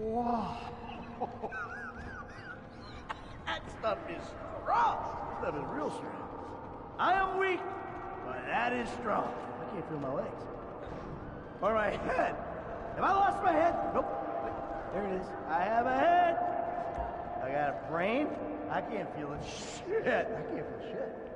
Wow. that stuff is strong. That is real strong. I am weak, but that is strong. I can't feel my legs. Or my head. Have I lost my head? Nope. There it is. I have a head. I got a brain. I can't feel it. Shit. I can't feel shit.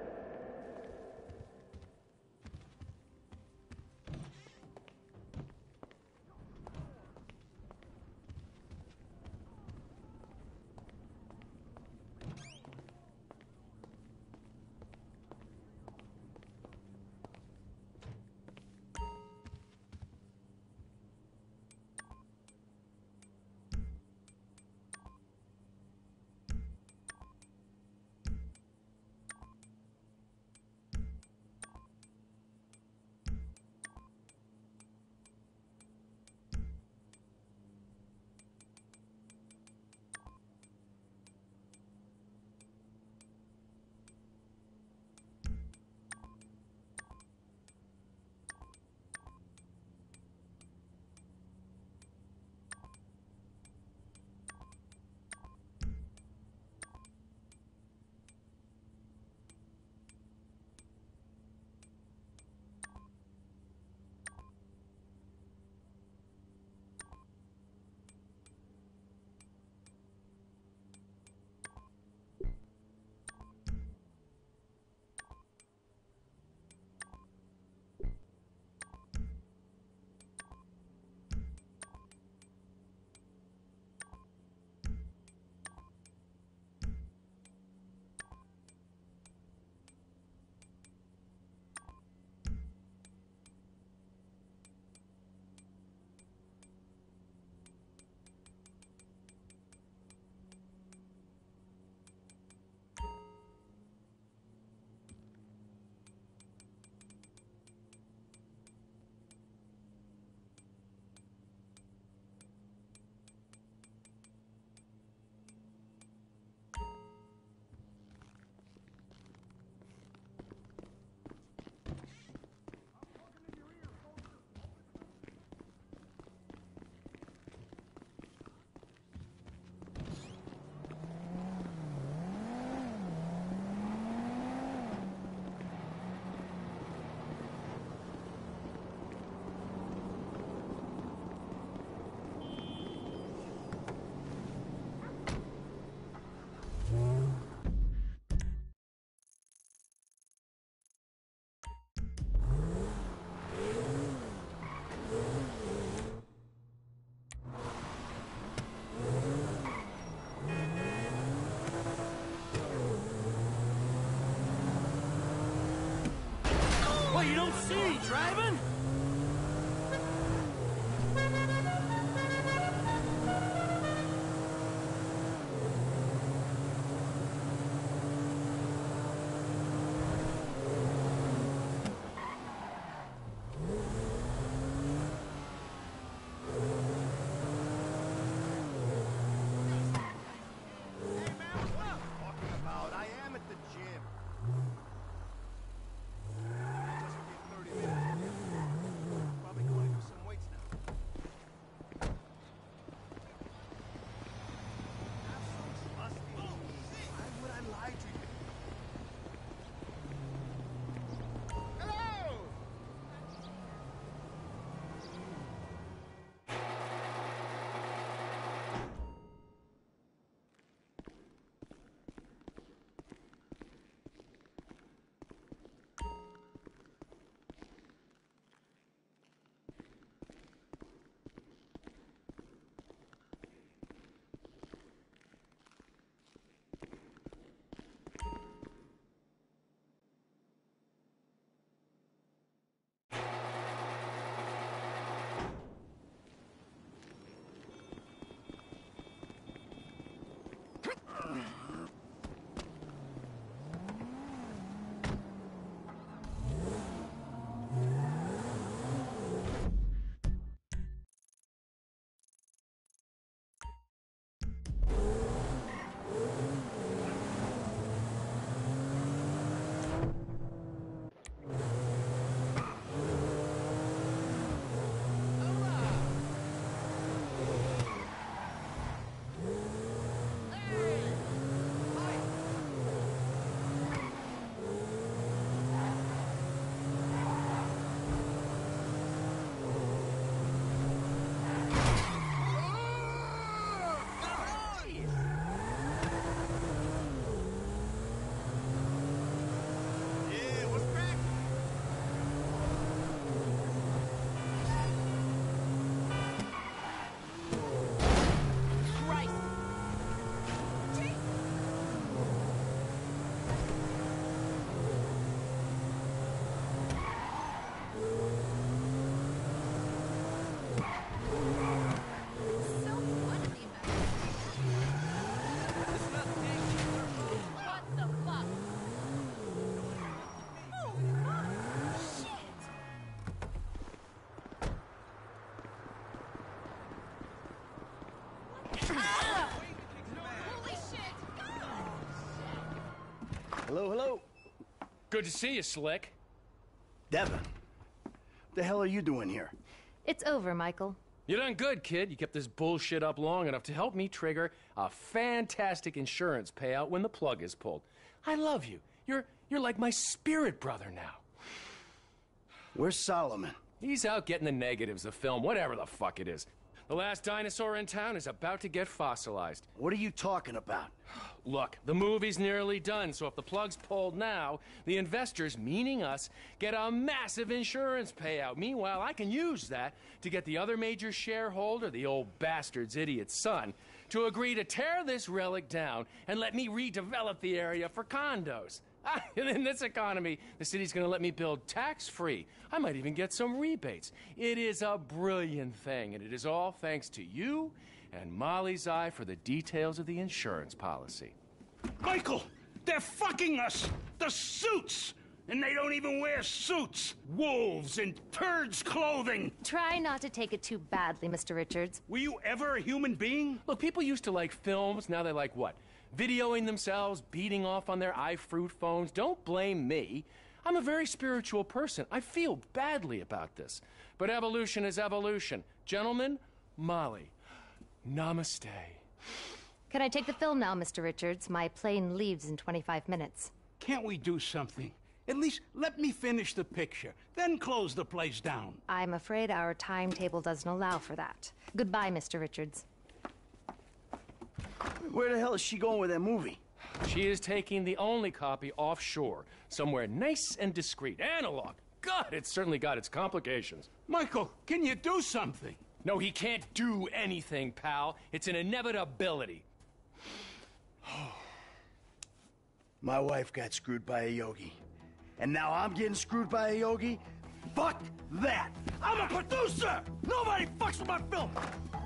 Don't see driving? Good to see you, Slick. Devin, what the hell are you doing here? It's over, Michael. You done good, kid. You kept this bullshit up long enough to help me trigger a fantastic insurance payout when the plug is pulled. I love you. You're you're like my spirit brother now. Where's Solomon? He's out getting the negatives of film, whatever the fuck it is. The last dinosaur in town is about to get fossilized. What are you talking about? Look, the movie's nearly done, so if the plug's pulled now, the investors, meaning us, get a massive insurance payout. Meanwhile, I can use that to get the other major shareholder, the old bastard's idiot son, to agree to tear this relic down and let me redevelop the area for condos. And in this economy, the city's going to let me build tax free. I might even get some rebates. It is a brilliant thing, and it is all thanks to you and Molly's eye for the details of the insurance policy. Michael, they're fucking us! The suits! And they don't even wear suits! Wolves in turds' clothing! Try not to take it too badly, Mr. Richards. Were you ever a human being? Look, people used to like films, now they like what? Videoing themselves, beating off on their iFruit phones. Don't blame me. I'm a very spiritual person. I feel badly about this. But evolution is evolution. Gentlemen, Molly, namaste. Can I take the film now, Mr. Richards? My plane leaves in 25 minutes. Can't we do something? At least let me finish the picture, then close the place down. I'm afraid our timetable doesn't allow for that. Goodbye, Mr. Richards. Where the hell is she going with that movie? She is taking the only copy offshore, somewhere nice and discreet. Analog. God, it's certainly got its complications. Michael, can you do something? No, he can't do anything, pal. It's an inevitability. My wife got screwed by a yogi. And now I'm getting screwed by a yogi? Fuck that! I'm a producer! Nobody fucks with my film!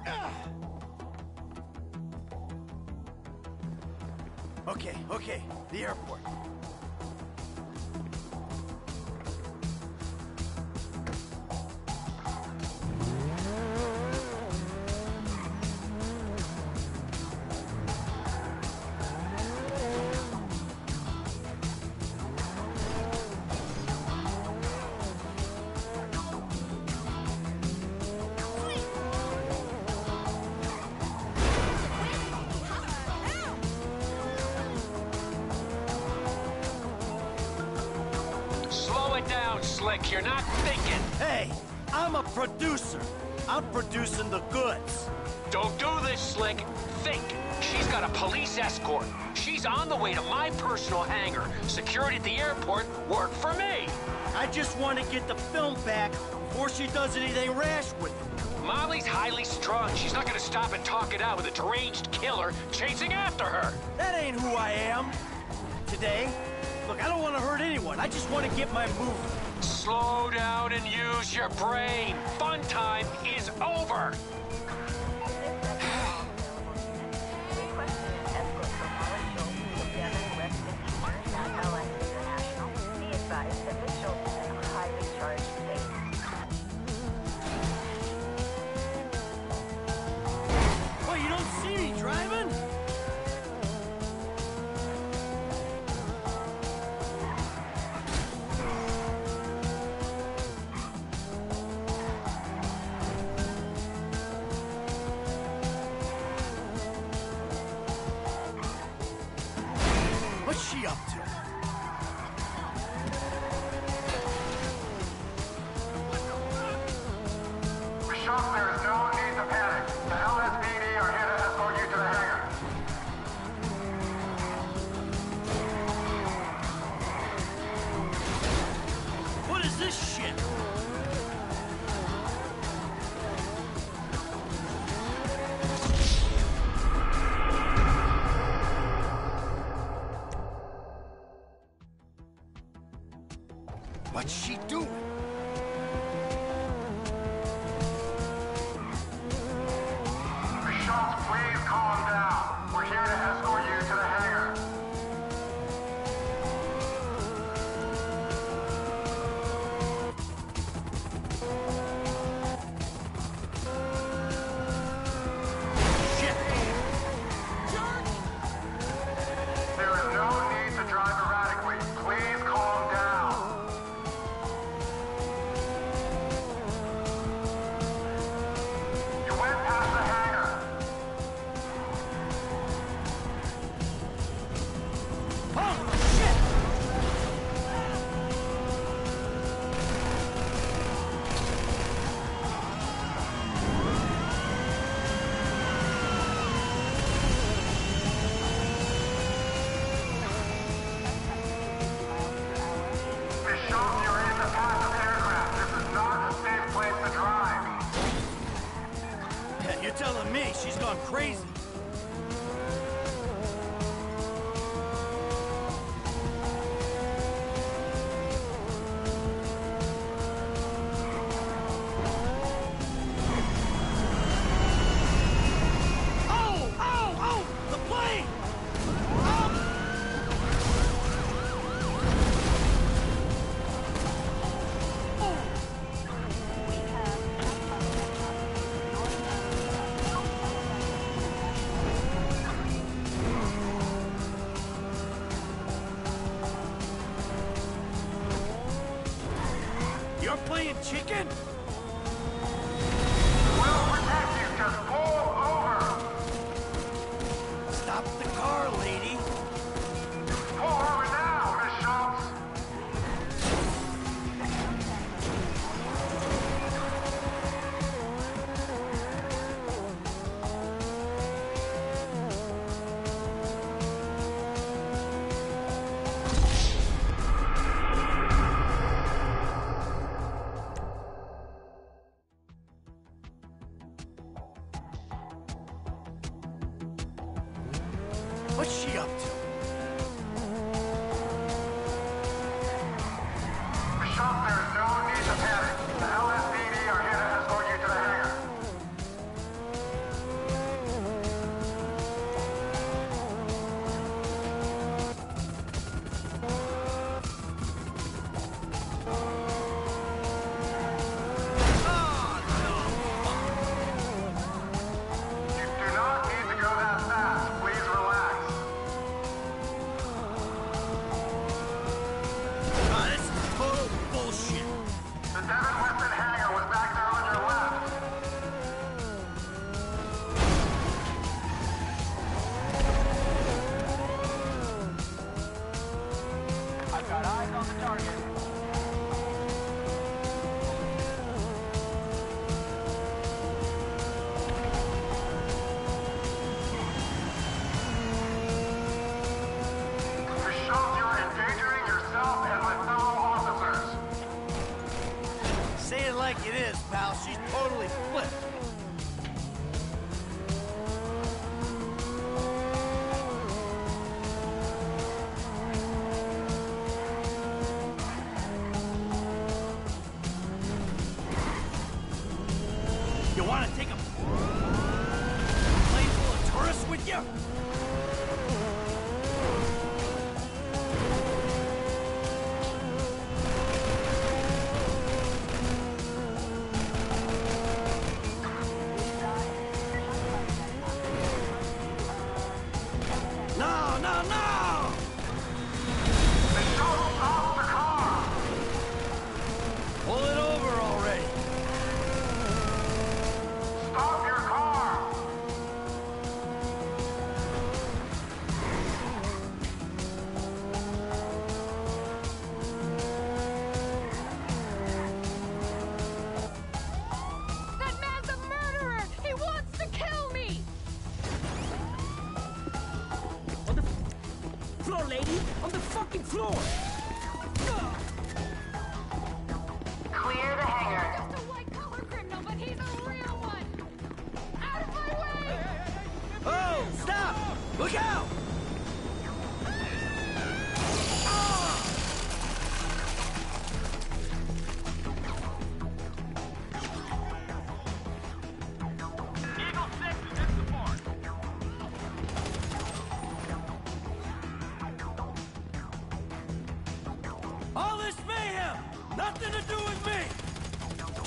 Ugh. Okay, okay, the airport. Just want to get the film back before she does anything rash with it. Molly's highly strung. She's not gonna stop and talk it out with a deranged killer chasing after her. That ain't who I am. Today, look, I don't want to hurt anyone. I just want to get my movie. Slow down and use your brain. Fun time is over.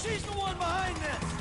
She's the one behind this!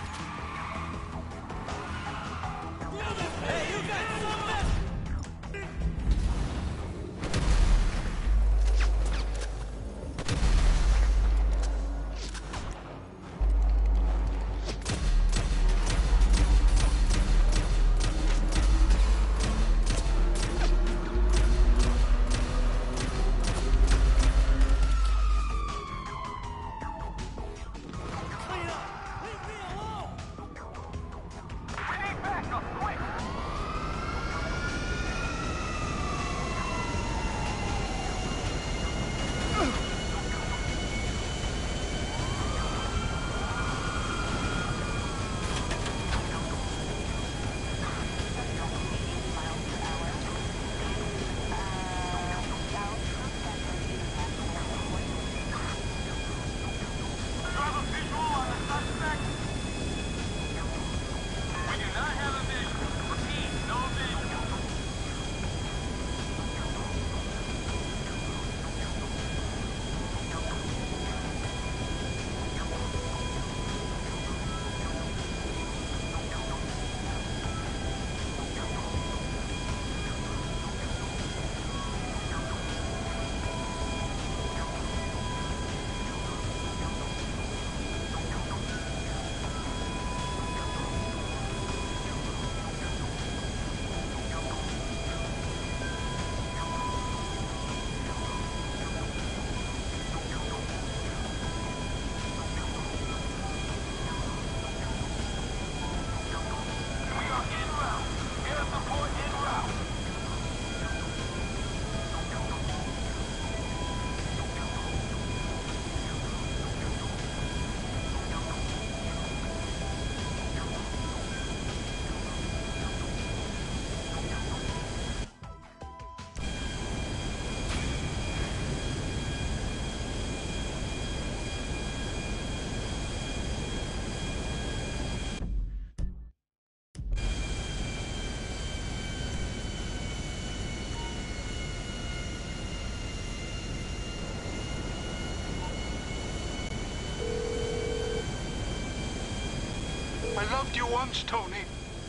Loved you once, Tony,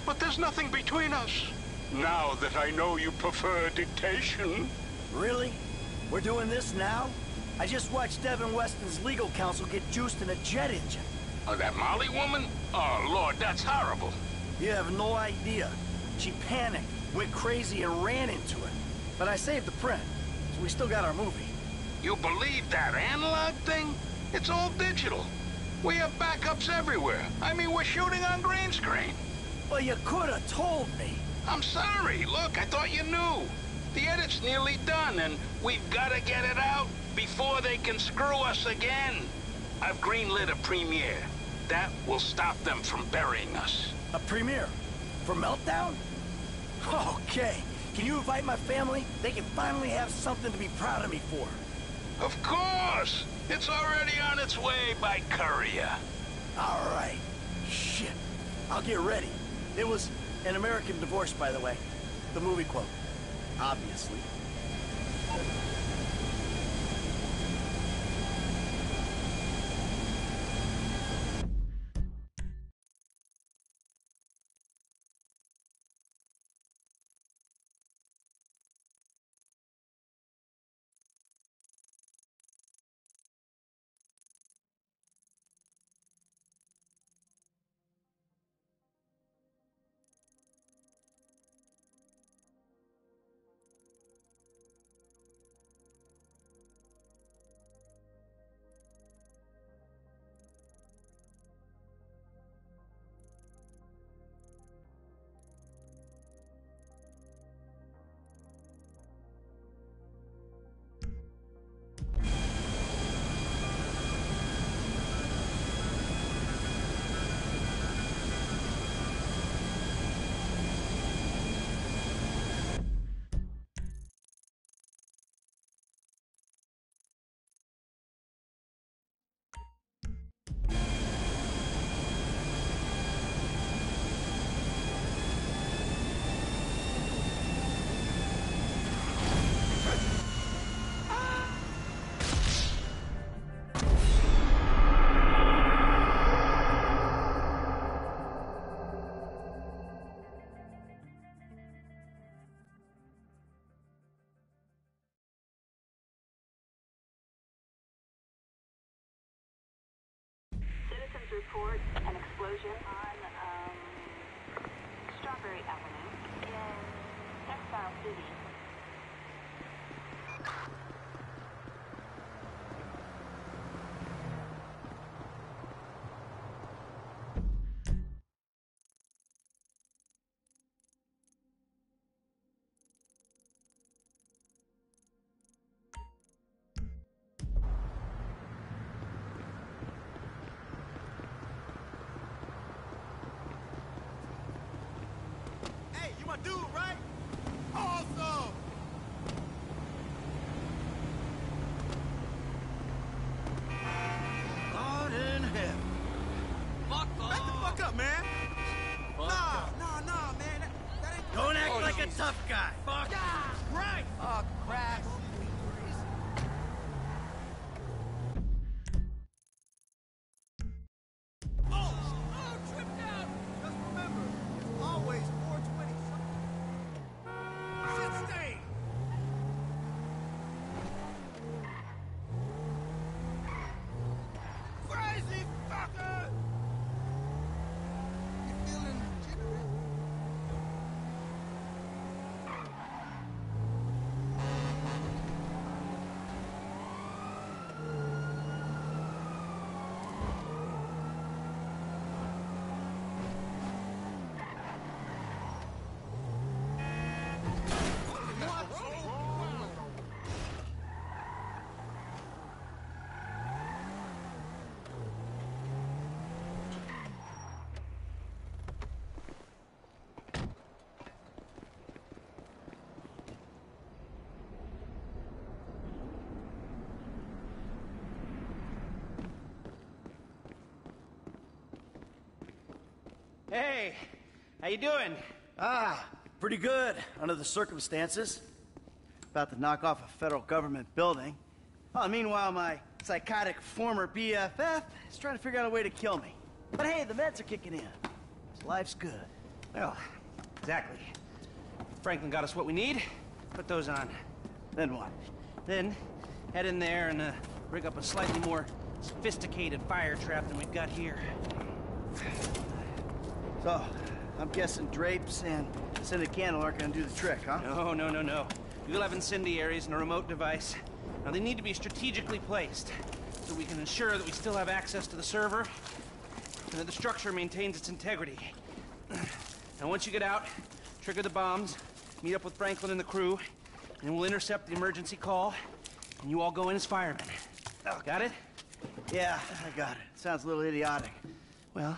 but there's nothing between us. Now that I know you prefer dictation. Really? We're doing this now? I just watched Devin Weston's legal counsel get juiced in a jet engine. Oh, that Molly woman? Oh, Lord, that's horrible. You have no idea. She panicked, went crazy, and ran into it. But I saved the print, so we still got our movie. You believe that analog thing? It's all digital. We have backups everywhere. I mean, we're shooting on green screen. Well, you could have told me. I'm sorry. Look, I thought you knew. The edit's nearly done, and we've got to get it out before they can screw us again. I've greenlit a premiere. That will stop them from burying us. A premiere? For Meltdown? Okay. Can you invite my family? They can finally have something to be proud of me for. Of course! It's already on its way by courier. All right. Shit. I'll get ready. It was an American divorce, by the way. The movie quote. Obviously. On um, Strawberry Avenue in Textile City. My dude, right? Awesome! God in heaven. Fuck off! Back the fuck up, man! nah, nah, nah, man. That, that ain't... Don't act like a tough guy. Fuck! Yeah, right! Oh, crap. Oh, oh, tripped out! Just remember, it's always 420. Shit stain! Crazy fucker! You feeling jittery? Hey, how you doing? Ah, pretty good under the circumstances. About to knock off a federal government building. Oh, meanwhile, my psychotic former BFF is trying to figure out a way to kill me. But hey, the meds are kicking in. Life's good. Well, exactly. Franklin got us what we need. Put those on. Then what? Then head in there and uh, rig up a slightly more sophisticated fire trap than we've got here. So, I'm guessing drapes and scented candle aren't gonna do the trick, huh? No, no, no, no. You'll have incendiaries and a remote device. Now, they need to be strategically placed so we can ensure that we still have access to the server and that the structure maintains its integrity. Now, once you get out, trigger the bombs, meet up with Franklin and the crew, and we'll intercept the emergency call, and you all go in as firemen. Oh, Got it? Yeah, I got it. Sounds a little idiotic. Well,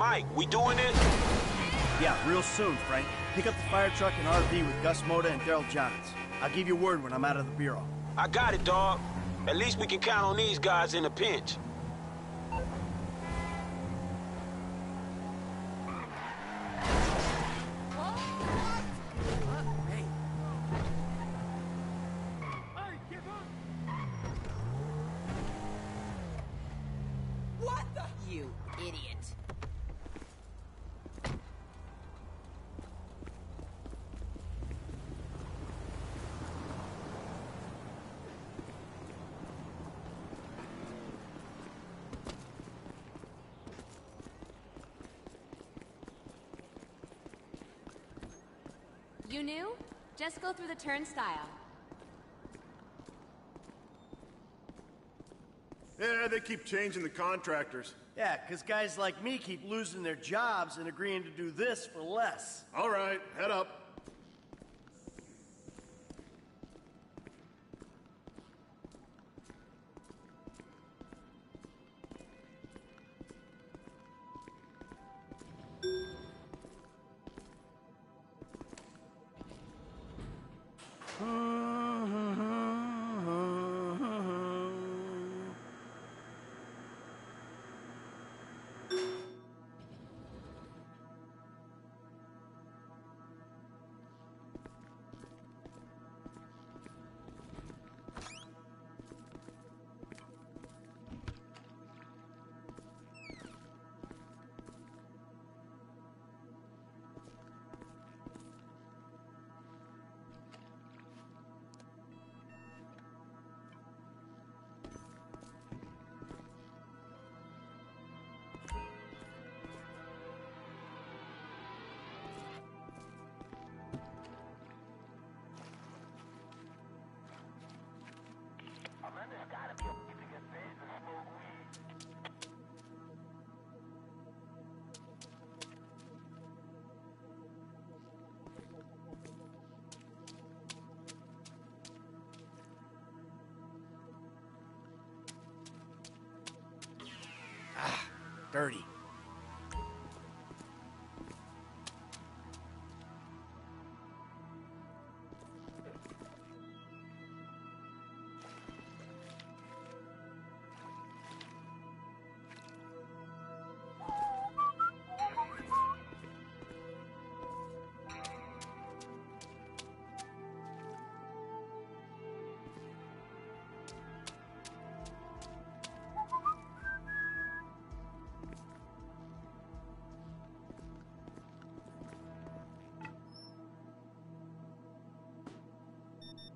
Mike, we doing it? Yeah, real soon, Frank. Pick up the fire truck and RV with Gus Mota and Daryl Johns. I'll give you word when I'm out of the bureau. I got it, dog. At least we can count on these guys in a pinch. You new? Just go through the turnstile. Yeah, they keep changing the contractors. Yeah, 'cause guys like me keep losing their jobs and agreeing to do this for less. All right, head up.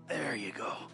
There you go.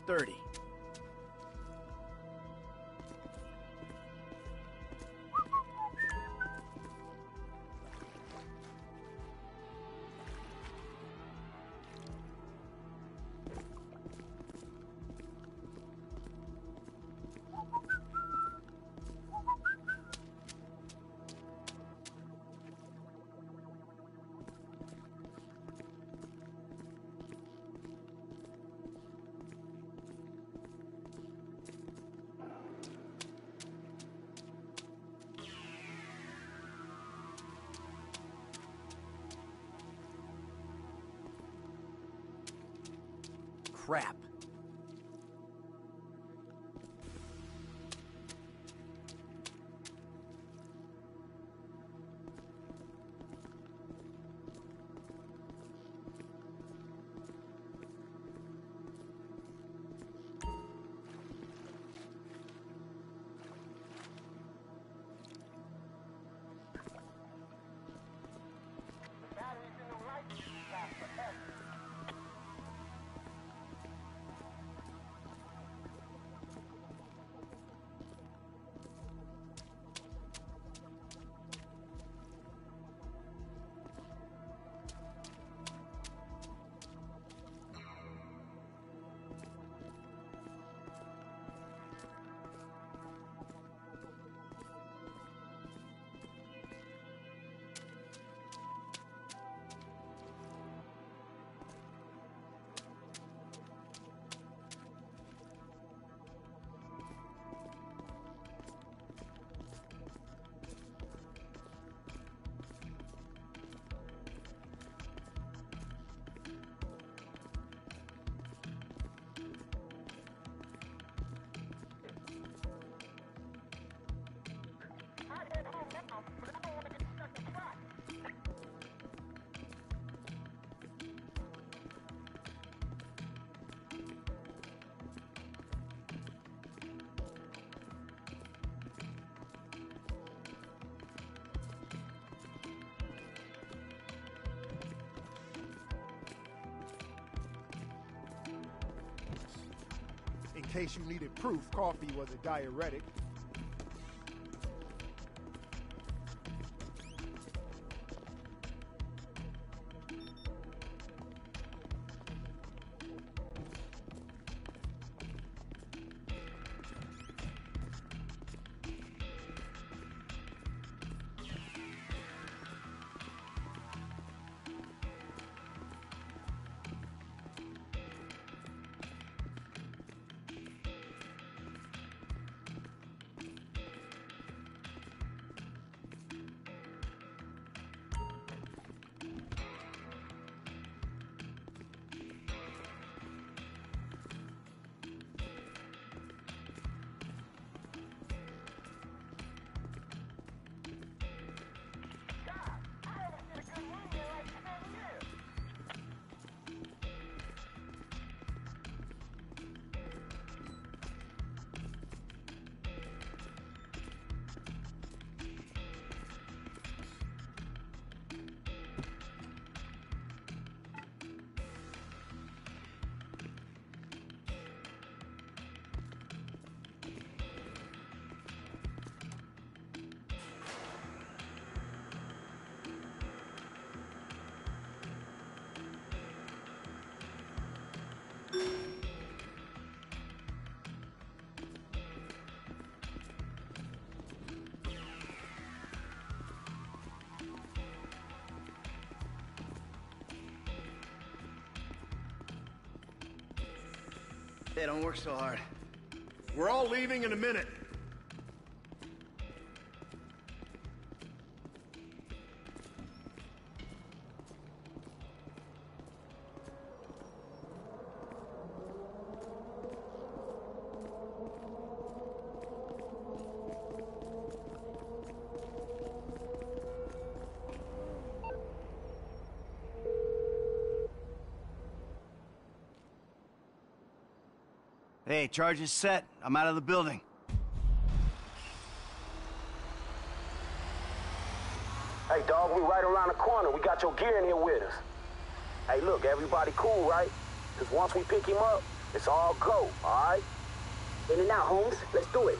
6.30. Crap. Case you needed proof, coffee was a diuretic. Hey, don't work so hard. We're all leaving in a minute. Hey, charge is set. I'm out of the building. Hey, dog, we right around the corner. We got your gear in here with us. Hey, look, everybody cool, right? Because once we pick him up, It's all go, alright? In and out, Holmes. Let's do it.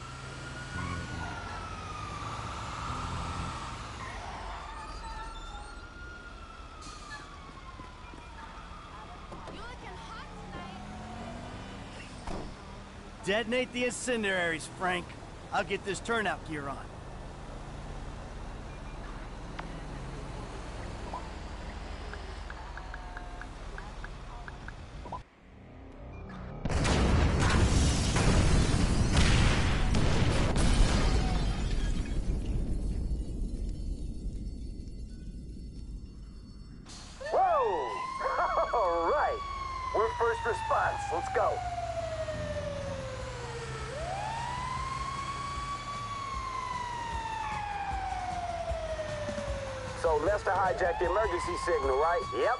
Detonate the incendiaries, Frank. I'll get this turnout gear on. Whoa! All right. We're first response. Let's go. So Lester hijacked the emergency signal, right? Yep.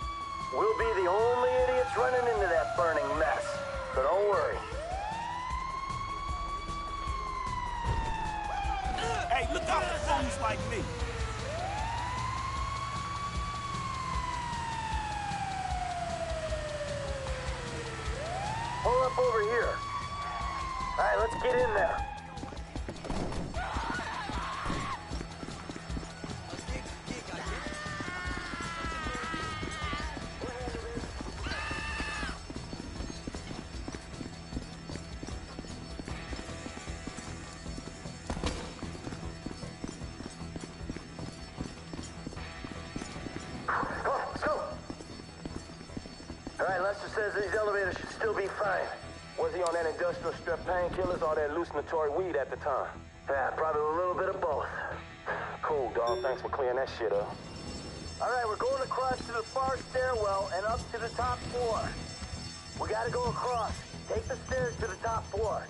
We'll be the only idiots running into that burning mess. So don't worry. Hey, look out for phonies like me. Pull up over here. All right, let's get in there. Strep painkillers or that hallucinatory weed at the time? Yeah, probably a little bit of both. Cool, dog. Thanks for clearing that shit up. All right, we're going across to the far stairwell and up to the top floor. We gotta go across. Take the stairs to the top floor.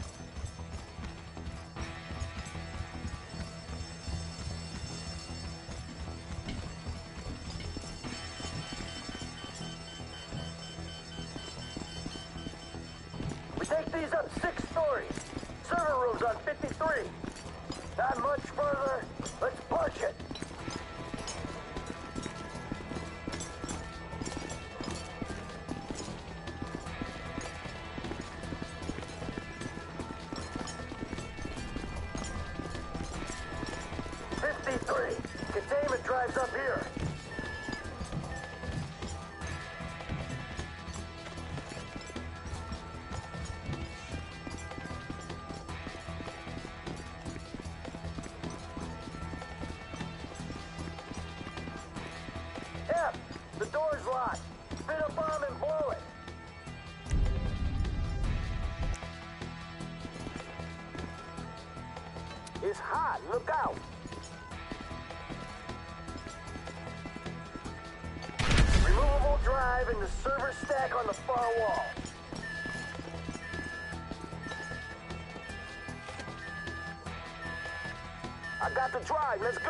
Got the drive. Let's go.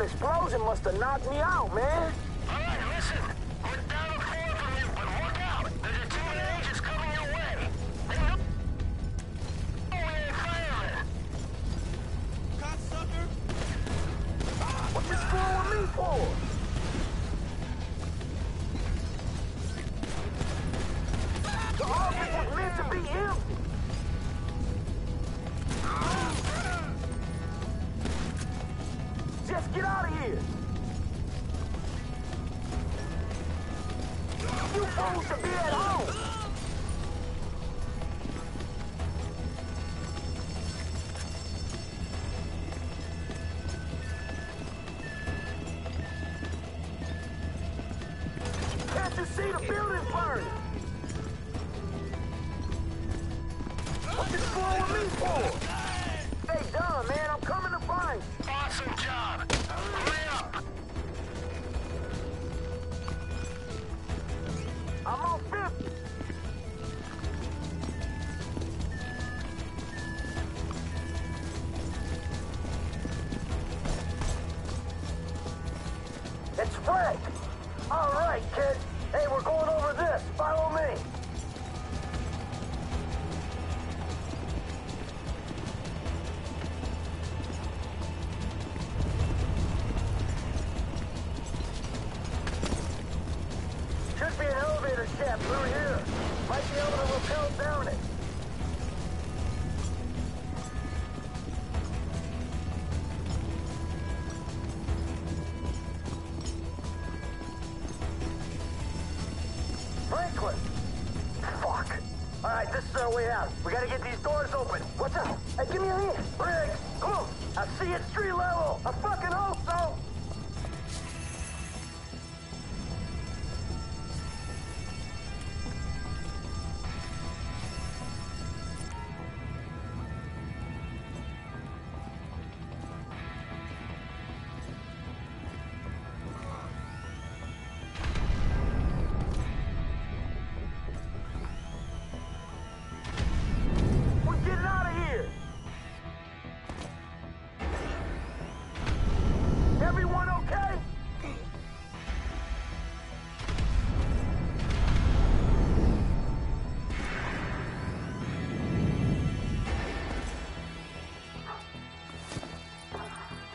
Explosion must have knocked me out, man.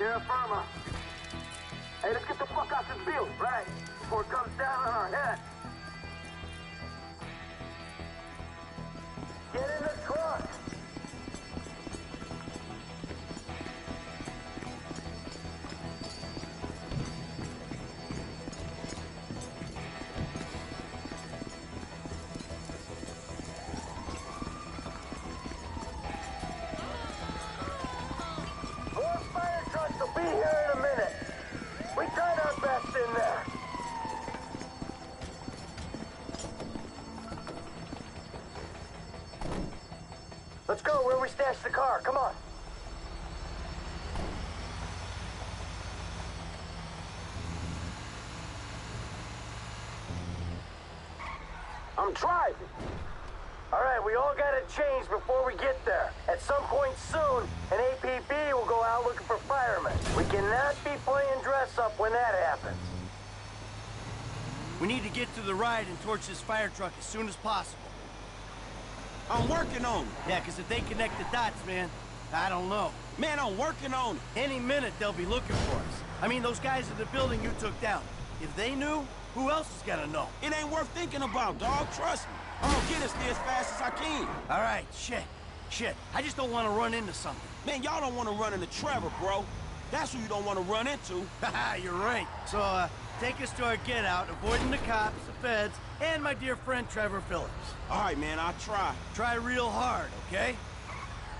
Terra firma. Stashed the car. Come on. I'm driving. All right, we all got to change before we get there. At some point soon, an APB will go out looking for firemen. We cannot be playing dress up when that happens. We need to get to the ride and torch this fire truck as soon as possible. I'm working on it. Yeah, because if they connect the dots, man, I don't know. Man, I'm working on it. Any minute, they'll be looking for us. I mean, those guys in the building you took down. If they knew, who else is gonna know? It ain't worth thinking about, dog. Trust me. I'm gonna get us there as fast as I can. All right, shit. Shit. I just don't want to run into something. Man, y'all don't want to run into Trevor, bro. That's who you don't want to run into. Haha, you're right. So, uh, take us to our get out, avoiding the cops, the feds, and my dear friend Trevor Phillips. All right, man, I'll try. Try real hard, okay?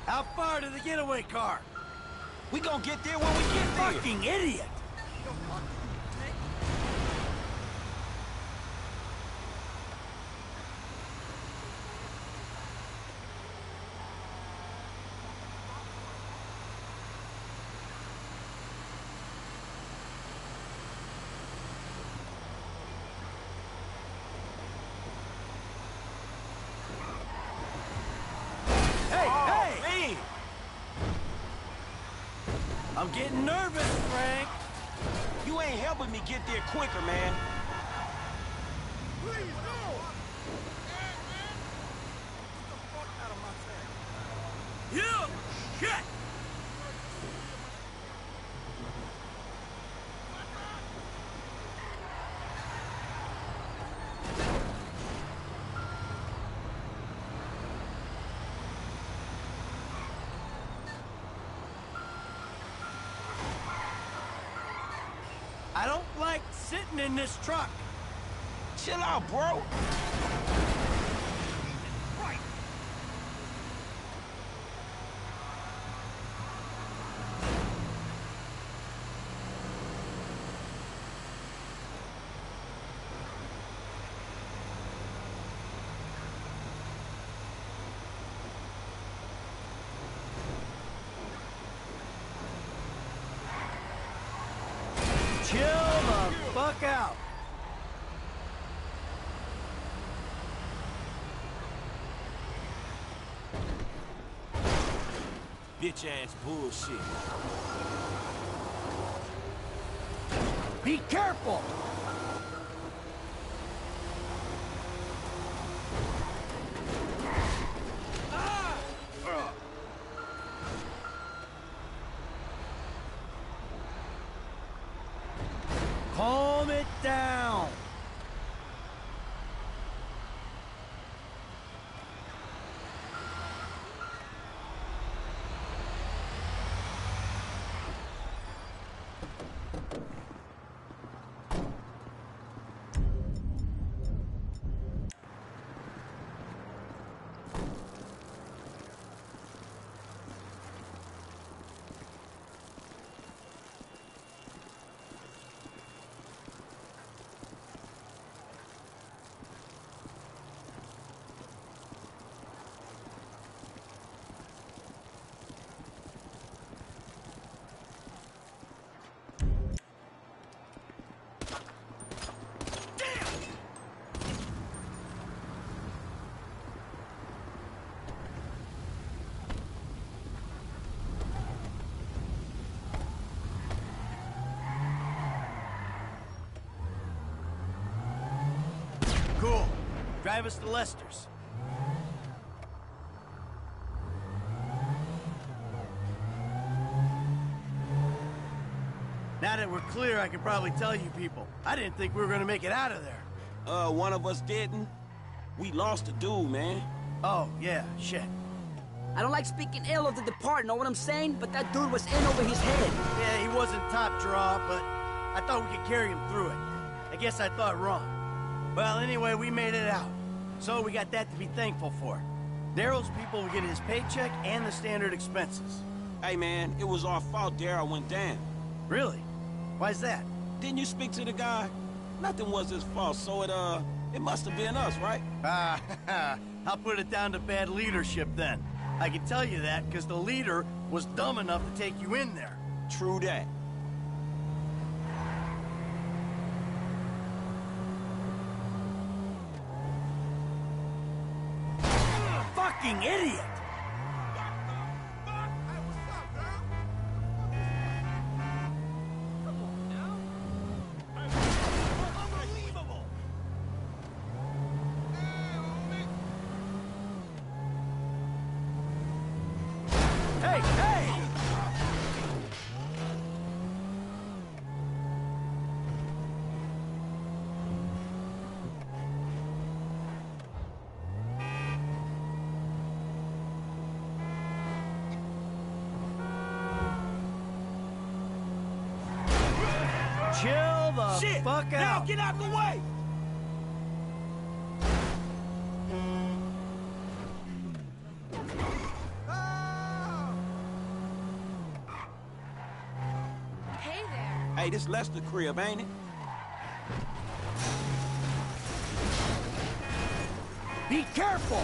How far to the getaway car? We gonna get there when we get there. Fucking idiot! Hey, Oh, hey! man. Getting nervous, Frank. You ain't helping me get there quicker, man. Please, no! You! Shit! I don't like sitting in this truck. Chill out, bro. Chill the fuck out. Bitch ass bullshit. Be careful! Calm it down. Cool. Drive us to Lester's. Now that we're clear, I can probably tell you people. I didn't think we were gonna make it out of there. Uh, one of us didn't. We lost a dude, man. Oh, yeah, shit. I don't like speaking ill of the departed, know what I'm saying? But that dude was in over his head. Yeah, he wasn't top draw, but I thought we could carry him through it. I guess I thought wrong. Well, anyway, we made it out. So we got that to be thankful for. Daryl's people will get his paycheck and the standard expenses. Hey, man, it was our fault Daryl went down. Really? Why's that? Didn't you speak to the guy? Nothing was his fault, so it, uh, it must have been us, right? Ah, I'll put it down to bad leadership then. I can tell you that because the leader was dumb enough to take you in there. True that. Get out the way! Hey there. Hey, this Lester crib, ain't it? Be careful!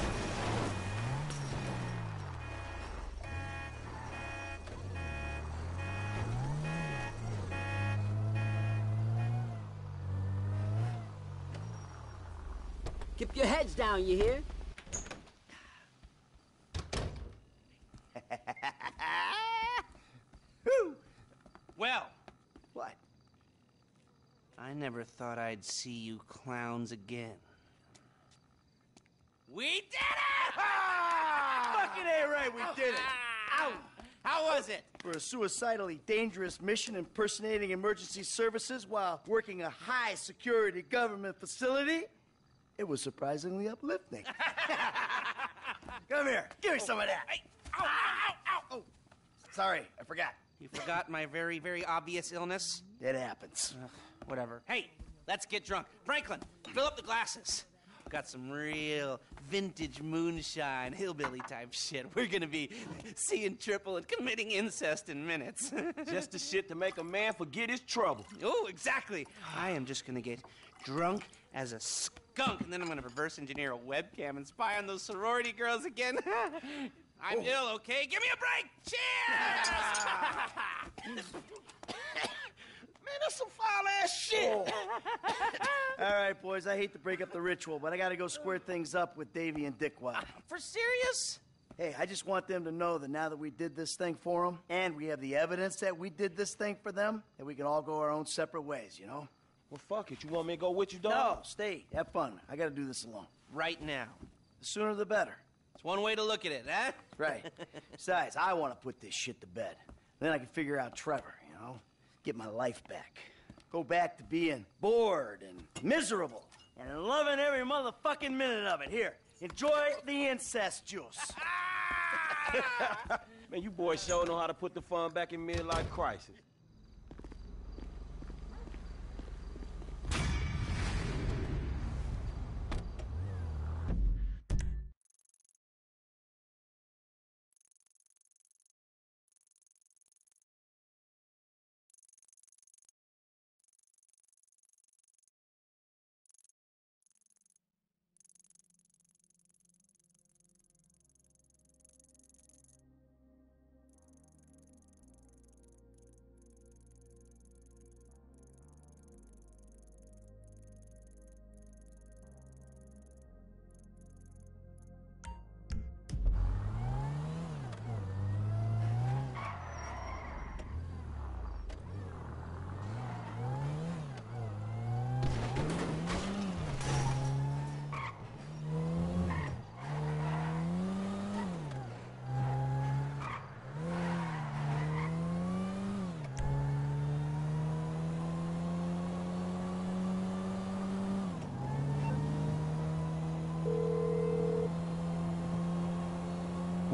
Down, you hear? Well, What? I never thought I'd see you clowns again. We did it! Fucking A right, we did it. Ow! How was it? For a suicidally dangerous mission impersonating emergency services while working a high security government facility, it was surprisingly uplifting. Come here, give me some of that. Ow, ow, ow, ow! Sorry, I forgot. You forgot my very, very obvious illness? It happens. Ugh, whatever. Hey, let's get drunk. Franklin, fill up the glasses. Got some real vintage moonshine, hillbilly type shit. We're gonna be seeing triple and committing incest in minutes. Just the shit to make a man forget his trouble. Oh, exactly. I am just gonna get drunk as a skunk, and then I'm gonna reverse engineer a webcam and spy on those sorority girls again. I'm oh. ill, okay? Give me a break! Cheers! Man, that's some foul ass shit. Oh. All right, boys, I hate to break up the ritual, but I gotta go square things up with Davy and Dickwad. Uh, for serious? Hey, I just want them to know that now that we did this thing for them, and we have the evidence that we did this thing for them, that we can all go our own separate ways, you know? Well, fuck it. You want me to go with you, dog? No, stay. Have fun. I gotta do this alone. Right now. The sooner the better. It's one way to look at it, huh? Right. Besides, I want to put this shit to bed. Then I can figure out Trevor, you know? Get my life back. Go back to being bored and miserable and loving every motherfucking minute of it. Here, enjoy the incest juice. Man, you boys sure know how to put the fun back in midlife crisis.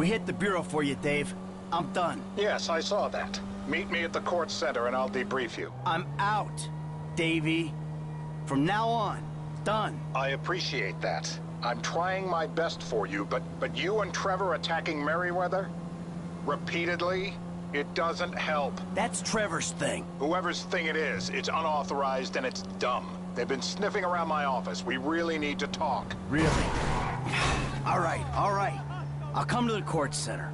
We hit the bureau for you, Dave. I'm done. Yes, I saw that. Meet me at the Kortz Center and I'll debrief you. I'm out, Davy. From now on, done. I appreciate that. I'm trying my best for you, but but you and Trevor attacking Merryweather repeatedly, it doesn't help. That's Trevor's thing. Whoever's thing it is, it's unauthorized and it's dumb. They've been sniffing around my office. We really need to talk. Really? all right, all right. I'll come to the Kortz Center.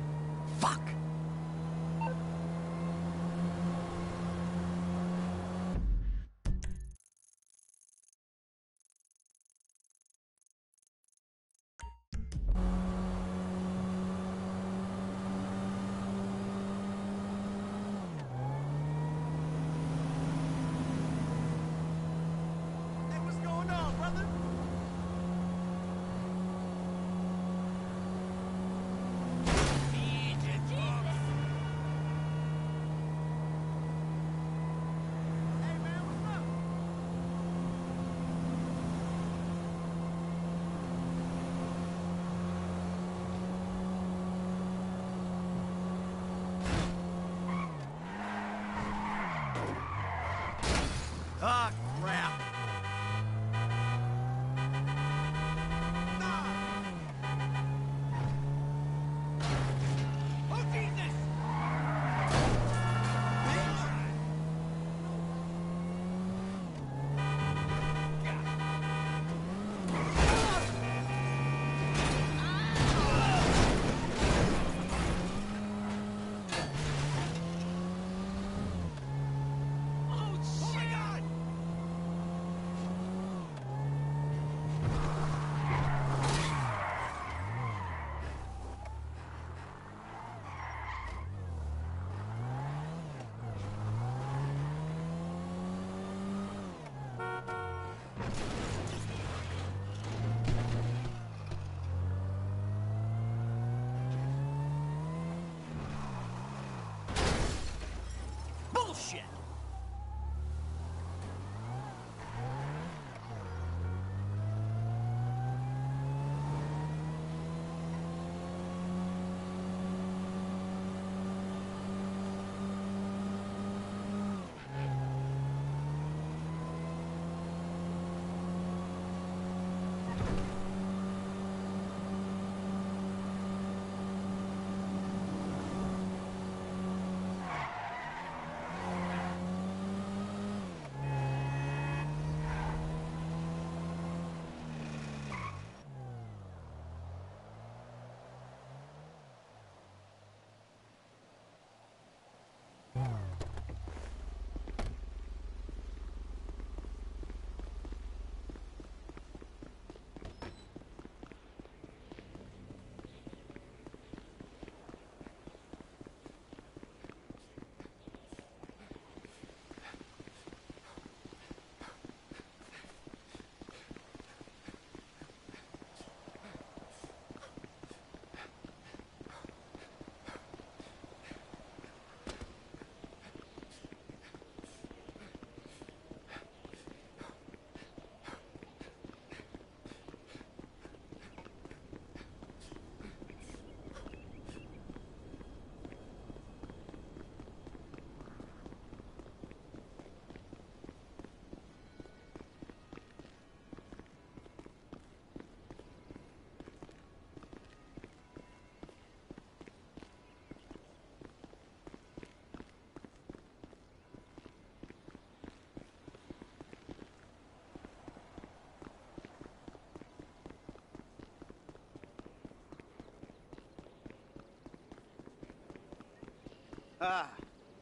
Ah,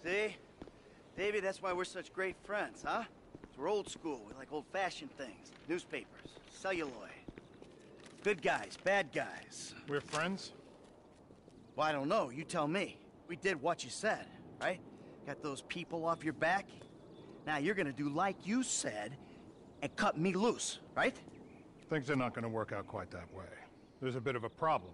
see? Davey, that's why we're such great friends, huh? we're old school. We like old-fashioned things. Newspapers, celluloid. Good guys, bad guys. We're friends? Well, I don't know. You tell me. We did what you said, right? Got those people off your back? Now you're gonna do like you said and cut me loose, right? Things are not going to work out quite that way. There's a bit of a problem.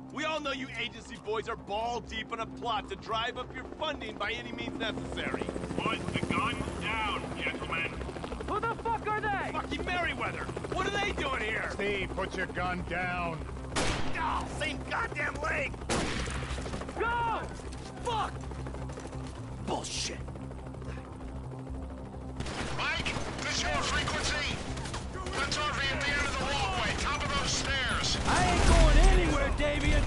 We all know you agency boys are ball deep in a plot to drive up your funding by any means necessary. Put the gun down, gentlemen. Who the fuck are they? Fucking Merryweather. What are they doing here? Steve, put your gun down. Oh, same goddamn leg. Go! Fuck! Bullshit. Mike, this your frequency? Let's RV at the end of the walkway, top of those stairs. I ain't going anywhere, Davian!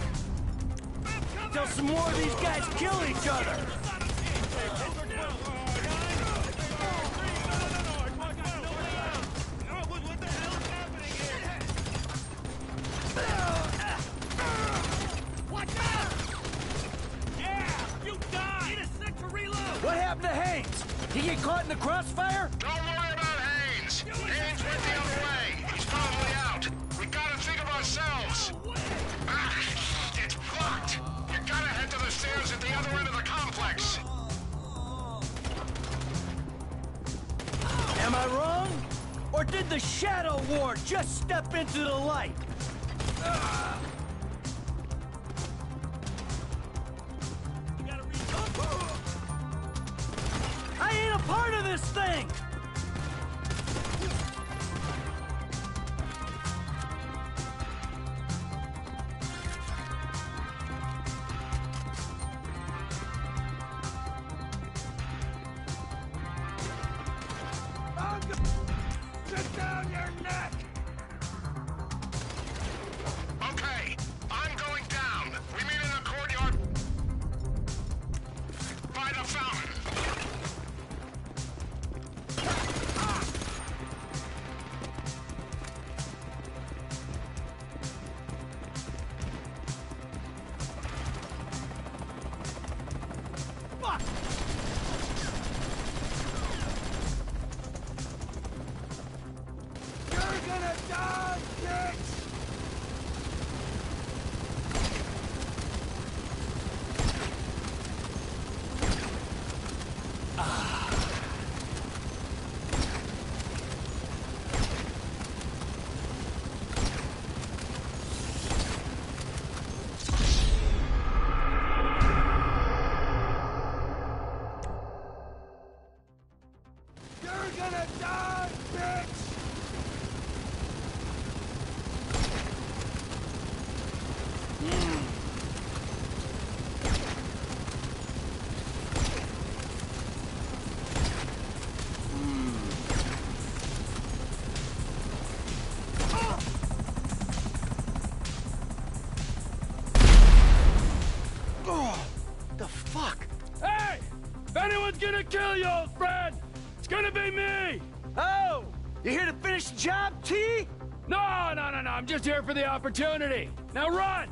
Till some more of these guys kill each other! What happened to Haines? He get caught in the crossfire? Don't worry about Haines. Haines went the other way. He's Ah, it's blocked! You gotta head to the stairs at the other end of the complex! Am I wrong? Or did the Shadow War just step into the light? I ain't a part of this thing! I'm just here for the opportunity. Now run!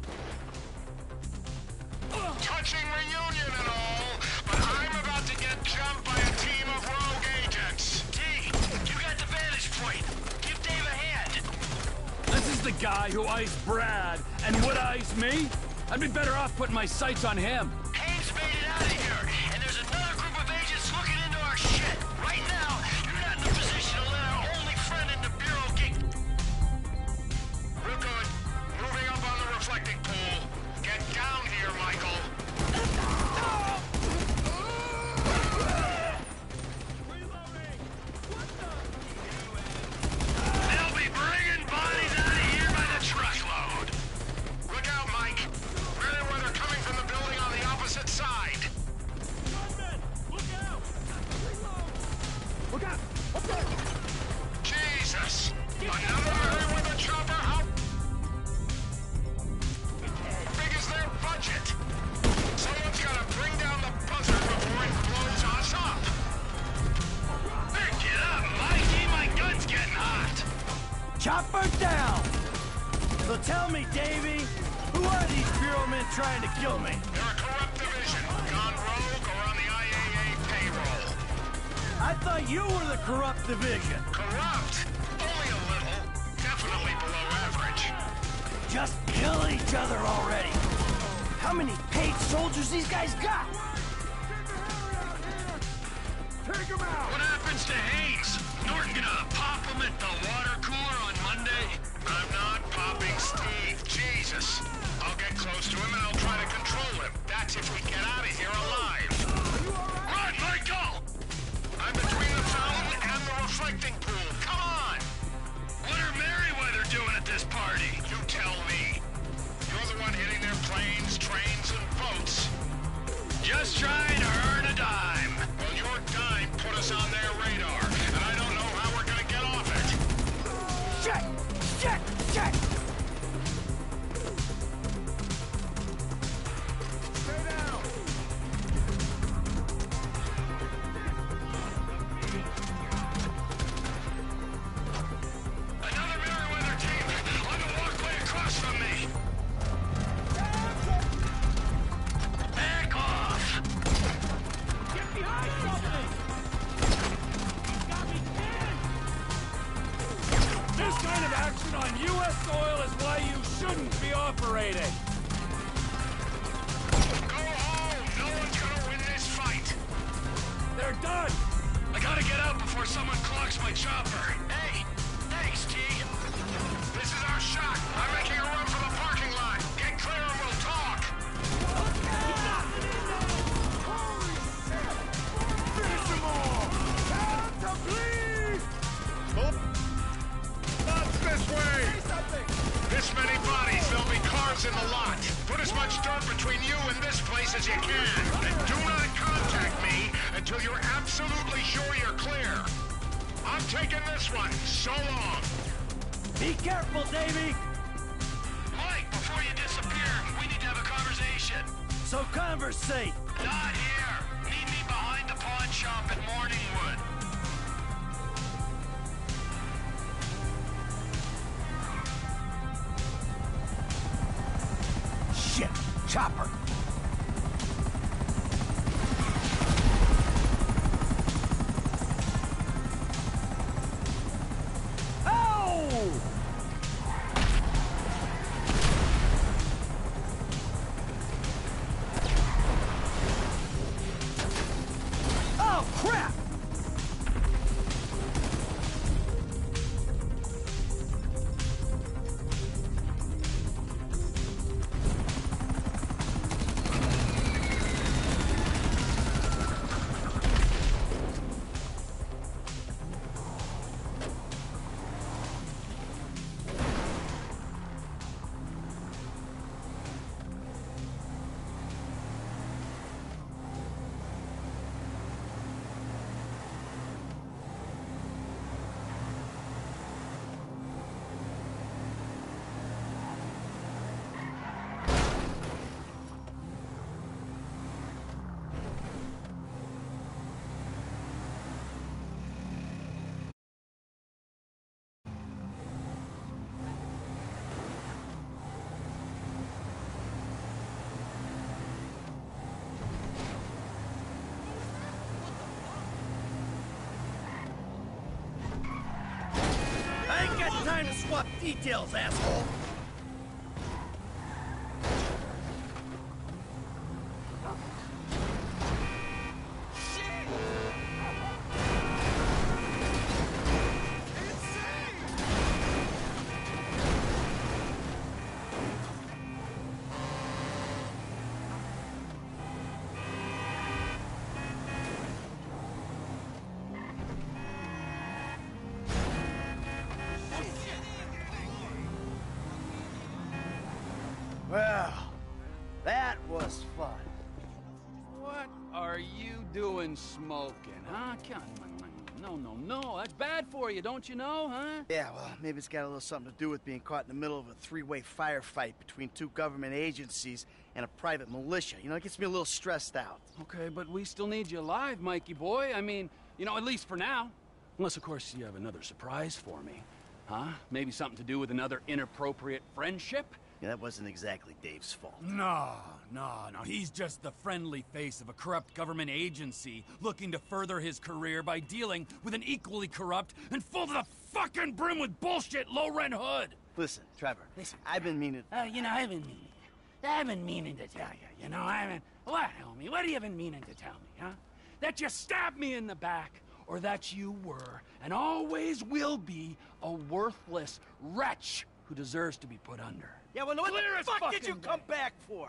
Touching reunion and all, but I'm about to get jumped by a team of rogue agents. T, you got the vantage point. Give Dave a hand. This is the guy who iced Brad and would ice me? I'd be better off putting my sights on him. monsters these guys got! What happens to him? Details, asshole! For you, don't you know, huh? Yeah, well, maybe it's got a little something to do with being caught in the middle of a three-way firefight between two government agencies and a private militia. You know, it gets me a little stressed out. Okay, but we still need you alive, Mikey boy. I mean, you know, at least for now. Unless, of course, you have another surprise for me. Huh? Maybe something to do with another inappropriate friendship? Yeah, that wasn't exactly Dave's fault. No, no, no. He's just the friendly face of a corrupt government agency looking to further his career by dealing with an equally corrupt and full to the fucking brim with bullshit low rent hood. Listen, Trevor. Listen, I've been meaning. Uh, you know, I've been meaning. I've been meaning to tell you. You know, I've been. What, homie? What have you been meaning to tell me, huh? That you stabbed me in the back, or that you were, and always will be, a worthless wretch who deserves to be put under. Yeah, well, what Clear the fuck did you come day. back for?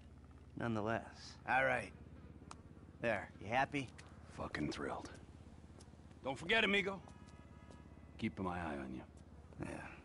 nonetheless. All right. There, you happy? Fucking thrilled. Don't forget, amigo. keeping my eye on you. Yeah.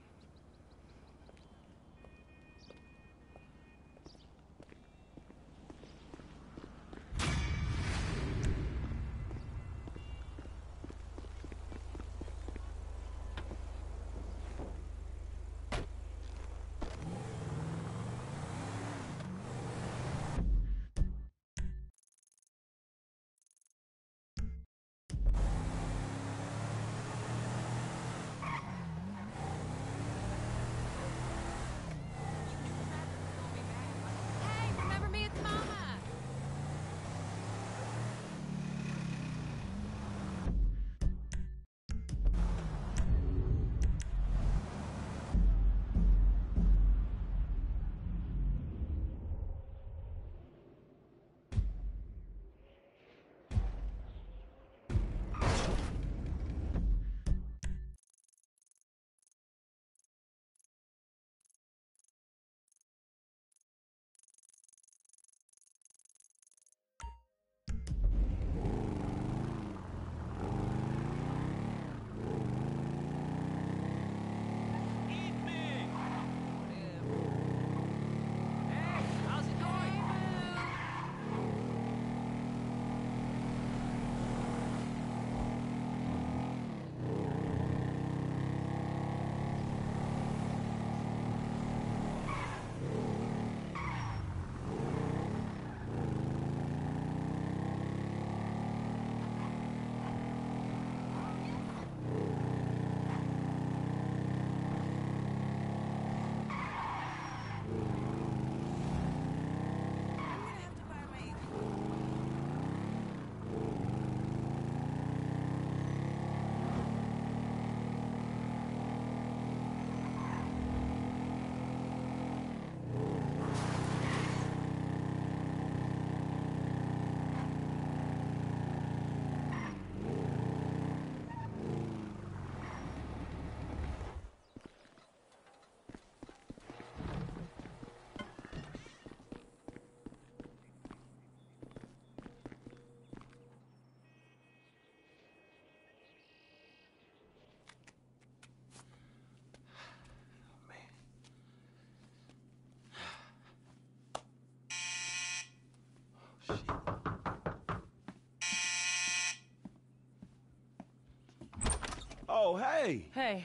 Oh, hey. Hey,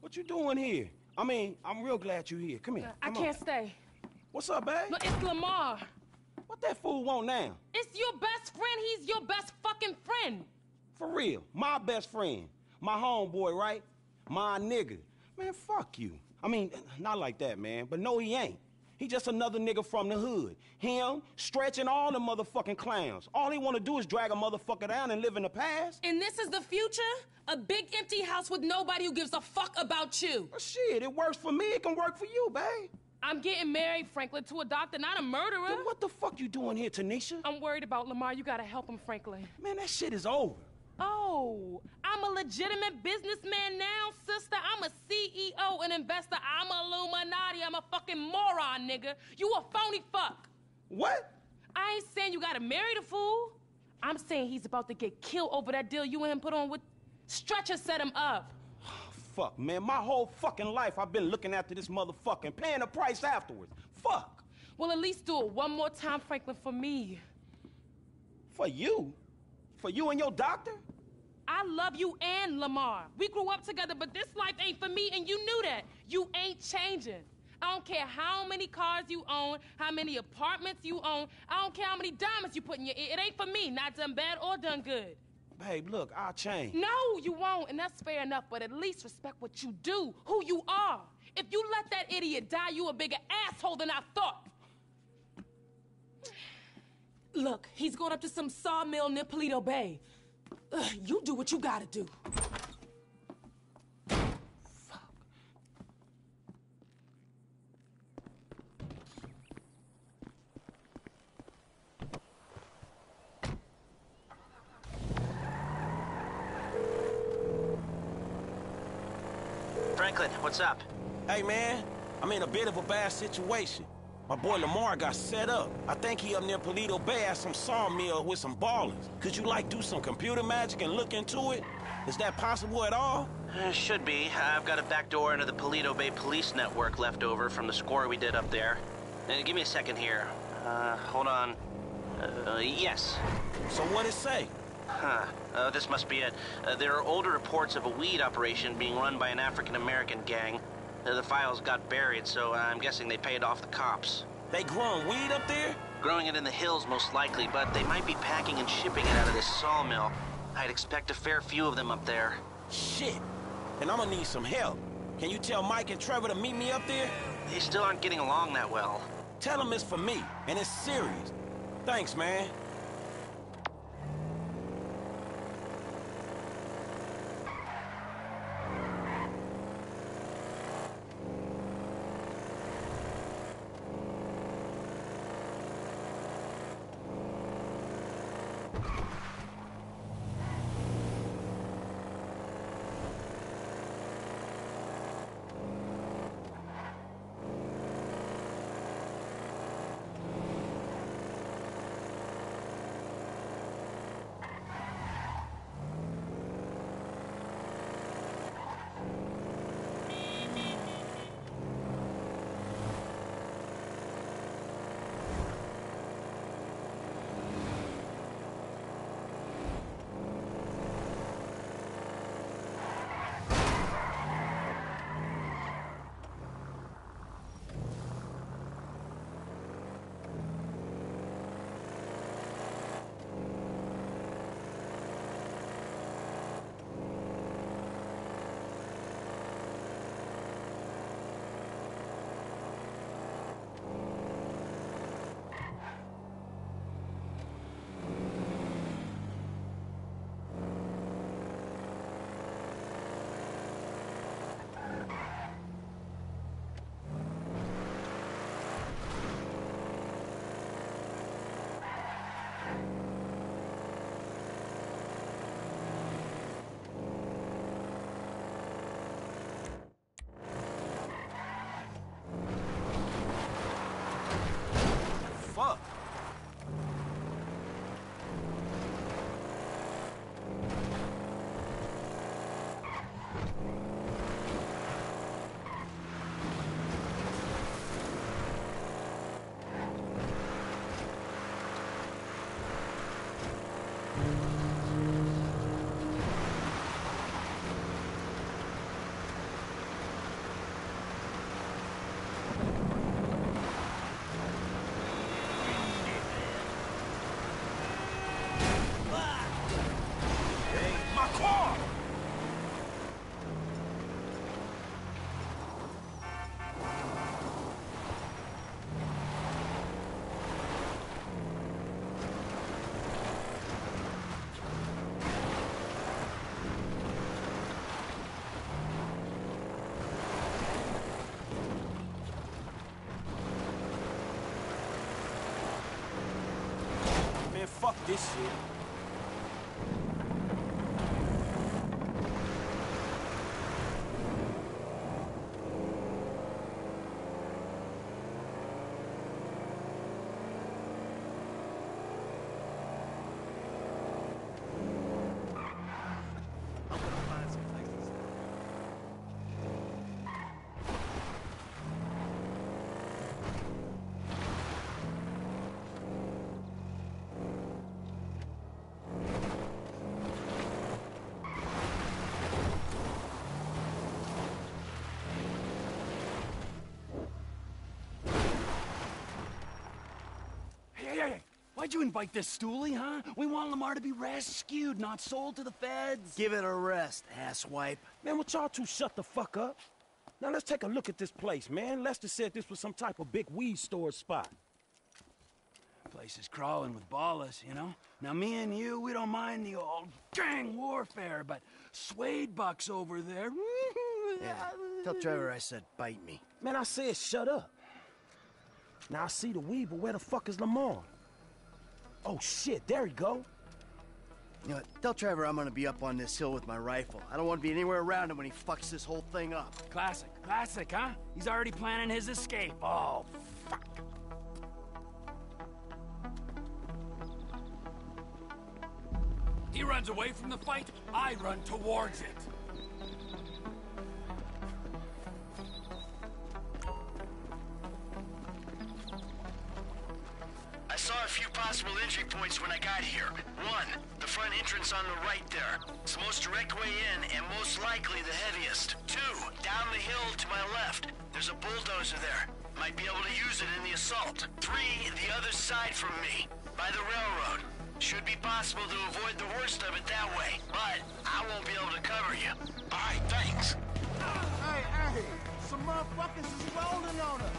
What you doing here? I mean, I'm real glad you're here. Come here. Uh, I come on. can't stay. What's up, babe? It's Lamar. What that fool want now? It's your best friend. He's your best fucking friend. For real. My best friend. My homeboy, right? My nigga. Man, fuck you. I mean, not like that, man. But no, he ain't. He just another nigga from the hood. Him, stretching all the motherfucking clowns. All he wanna do is drag a motherfucker down and live in the past. And this is the future? A big empty house with nobody who gives a fuck about you. Oh, shit, it works for me. It can work for you, babe. I'm getting married, Franklin, to a doctor, not a murderer. Then what the fuck you doing here, Tanisha? I'm worried about Lamar. You gotta help him, Franklin. Man, that shit is over. Oh, I'm a legitimate businessman now, sister. I'm a CEO, an investor. I'm a Illuminati. I'm a fucking moron, nigga. You a phony fuck. What? I ain't saying you gotta marry the fool. I'm saying he's about to get killed over that deal you and him put on with Stretcher set him up. Fuck, man. My whole fucking life I've been looking after this motherfucking, paying the price afterwards. Fuck. Well, at least do it one more time, Franklin, for me. For you? For you and your doctor? I love you and Lamar. We grew up together, but this life ain't for me, and you knew that. You ain't changing. I don't care how many cars you own, how many apartments you own. I don't care how many diamonds you put in your ear. It ain't for me, not done bad or done good. Babe, look, I'll change. No, you won't, and that's fair enough, but at least respect what you do, who you are. If you let that idiot die, you a bigger asshole than I thought. Look, he's going up to some sawmill near Paleto Bay. Ugh, you do what you gotta do. Franklin, what's up? Hey, man, I'm in a bit of a bad situation. My boy Lamar got set up. I think he up near Paleto Bay at some sawmill with some Ballas. Could you, like, do some computer magic and look into it? Is that possible at all? Uh, should be. I've got a back door into the Paleto Bay Police Network left over from the score we did up there. Uh, give me a second here. Uh, hold on. Uh, yes. So what it say? Huh. Uh, this must be it. Uh, there are older reports of a weed operation being run by an African-American gang. Uh, the files got buried, so I'm guessing they paid off the cops. They growing weed up there? Growing it in the hills, most likely, but they might be packing and shipping it out of this sawmill. I'd expect a fair few of them up there. Shit. And I'm gonna need some help. Can you tell Mike and Trevor to meet me up there? They still aren't getting along that well. Tell them it's for me, and it's serious. Thanks, man. This shit. Hey, hey, hey! Why'd you invite this stoolie, huh? We want Lamar to be rescued, not sold to the feds. Give it a rest, asswipe. Man, would y'all two shut the fuck up? Now let's take a look at this place, man. Lester said this was some type of big weed store spot. Place is crawling with Ballas, you know? Now, me and you, we don't mind the old gang warfare, but Suede Buck's over there. Yeah, tell Trevor I said bite me. Man, I said shut up. Now I see the weed, but where the fuck is Lamar? Oh shit, there he go. You know what? Tell Trevor I'm gonna be up on this hill with my rifle. I don't want to be anywhere around him when he fucks this whole thing up. Classic, classic, huh? He's already planning his escape. Oh, fuck. He runs away from the fight, I run towards it. Possible entry points when I got here. One, the front entrance on the right there. It's the most direct way in and most likely the heaviest. Two, down the hill to my left. There's a bulldozer there. Might be able to use it in the assault. Three, the other side from me, by the railroad. Should be possible to avoid the worst of it that way, but I won't be able to cover you. All right, thanks. Hey, hey, some motherfuckers is rolling on us.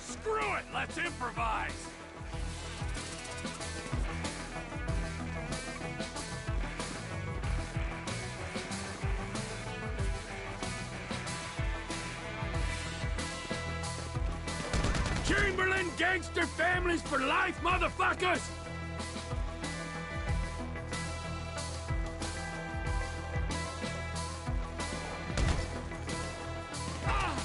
Screw it, let's improvise. Chamberlain gangster families for life, motherfuckers! Ah!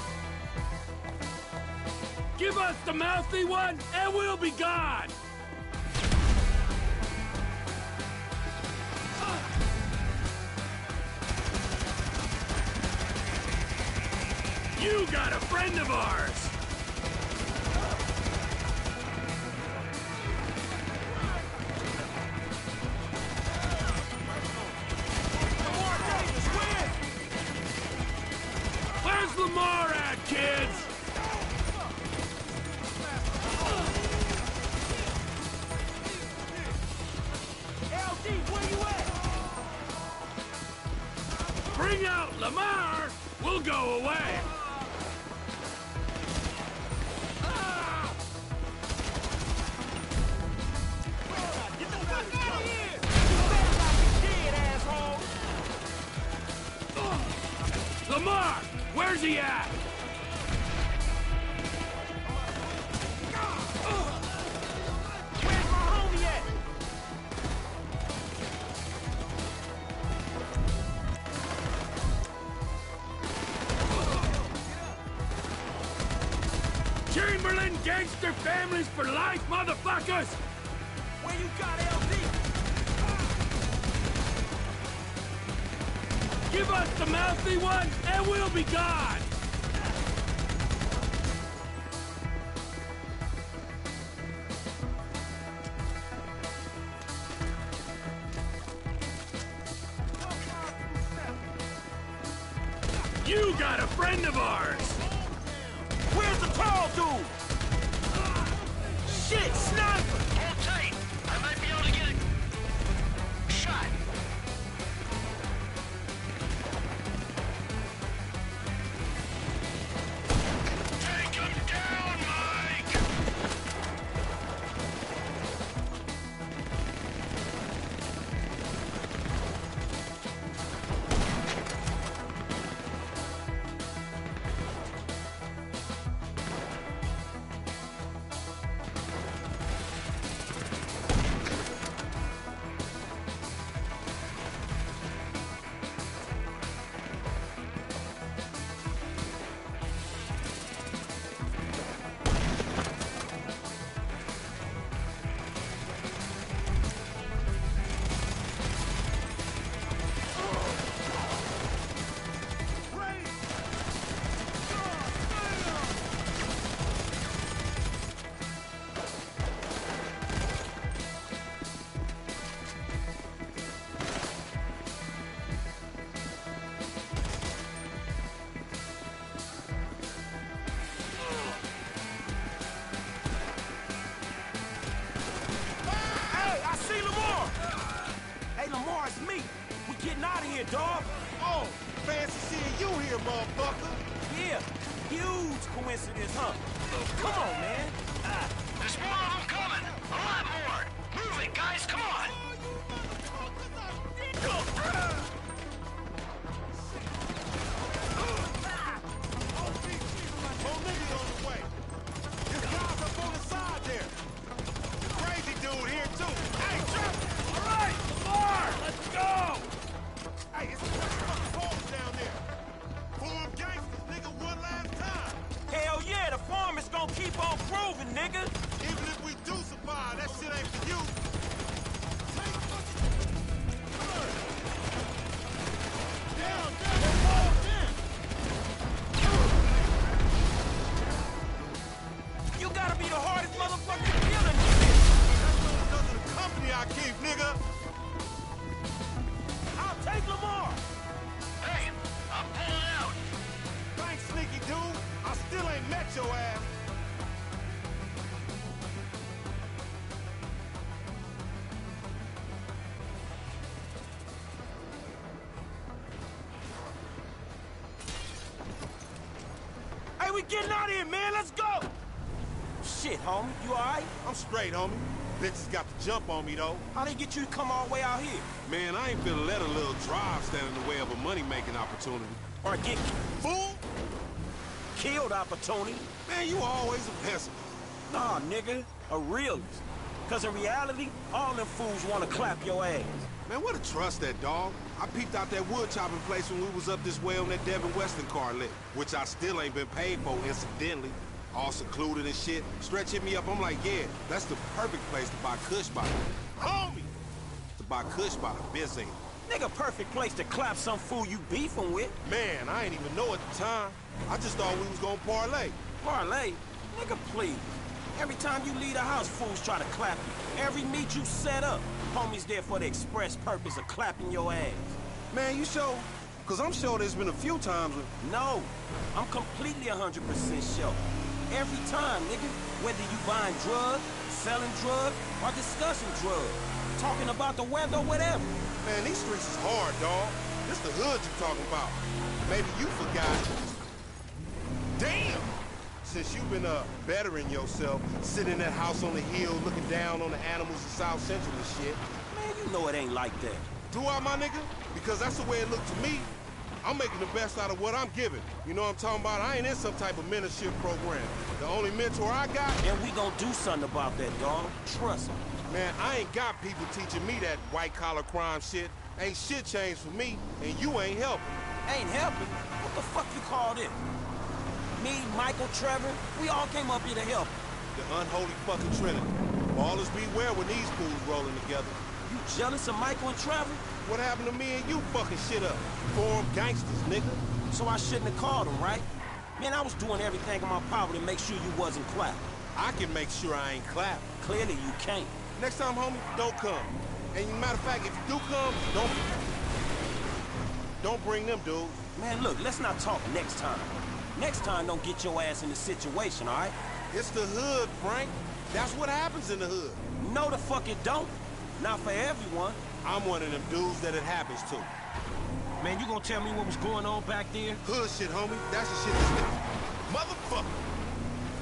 Give us the mouthy one, and we'll be gone! You got a friend of ours! Shit, homie. You all right? I'm straight, homie. Bitches got the jump on me, though. How they get you to come all the way out here? Man, I ain't finna let a little drive stand in the way of a money-making opportunity. Or get fool? Killed opportunity? Man, you always a pessimist. Nah, nigga. A realist. Cause in reality, all them fools wanna clap your ass. Man, what a trust that dog. I peeped out that wood chopping place when we was up this way on that Devin Weston car lit, which I still ain't been paid for, incidentally. All secluded and shit. Stretch hit me up, I'm like, yeah, that's the perfect place to buy Kush by. Homie! To buy Kush by, busy. Nigga, perfect place to clap some fool you beefing with. Man, I ain't even know at the time. I just thought we was gonna parlay. Parlay? Nigga, please. Every time you leave the house, fools try to clap you. Every meet you set up, homies there for the express purpose of clapping your ass. Man, you sure? Cause I'm sure there's been a few times when... No, I'm completely 100% sure. Every time, nigga. Whether you buying drugs, selling drugs, or discussing drugs. Talking about the weather whatever. Man, these streets is hard, dog. This the hood you talking about. Maybe you forgot. Damn! Since you've been uh, bettering yourself, sitting in that house on the hill, looking down on the animals in South Central and shit. Man, you know it ain't like that. Do I, my nigga? Because that's the way it looked to me. I'm making the best out of what I'm given. You know what I'm talking about? I ain't in some type of mentorship program. The only mentor I got... And we gonna do something about that, dog. Trust me. Man, I ain't got people teaching me that white-collar crime shit. Ain't shit changed for me, and you ain't helping. Ain't helping? What the fuck you call this? Me, Michael, Trevor, we all came up here to help. The unholy fucking trinity. Ballers beware when these fools rolling together. You jealous of Michael and Trevor? What happened to me and you fucking shit up? Form gangsters, nigga. So I shouldn't have called him, right? Man, I was doing everything in my power to make sure you wasn't clapped. I can make sure I ain't clapped. Clearly you can't. Next time, homie, don't come. And matter of fact, if you do come, don't... Don't bring them dudes. Man, look, let's not talk next time. Next time, don't get your ass in the situation, all right? It's the hood, Frank. That's what happens in the hood. No, the fuck it don't. Not for everyone. I'm one of them dudes that it happens to. Man, you gonna tell me what was going on back there? Hood shit, homie. That's the shit that's... Motherfucker!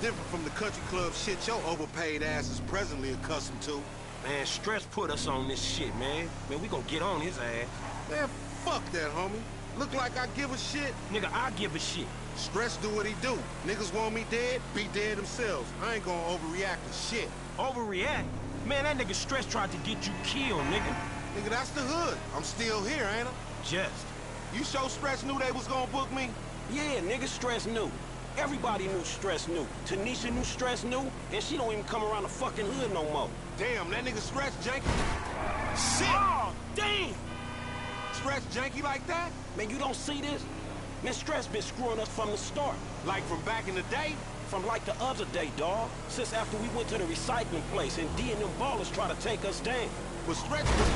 Different from the country club shit your overpaid ass is presently accustomed to. Man, Stretch put us on this shit, man. Man, we gonna get on his ass. Man, fuck that, homie. Look like I give a shit? Nigga, I give a shit. Stretch do what he do. Niggas want me dead, be dead themselves. I ain't gonna overreact to shit. Overreact? Man, that nigga Stretch tried to get you killed, nigga. Nigga, that's the hood. I'm still here, ain't I? Just. You show Stretch knew they was gonna book me? Yeah, nigga, Stretch knew. Everybody knew Stretch knew. Tanisha knew Stretch knew, and she don't even come around the fucking hood no more. Damn, that nigga Stretch janky. Shit! Oh, damn! Stretch janky like that? Man, you don't see this? Man, Stretch been screwing us from the start. Like from back in the day? From like the other day, dawg. Since after we went to the recycling place and D and them ballers try to take us down. But Stretch was...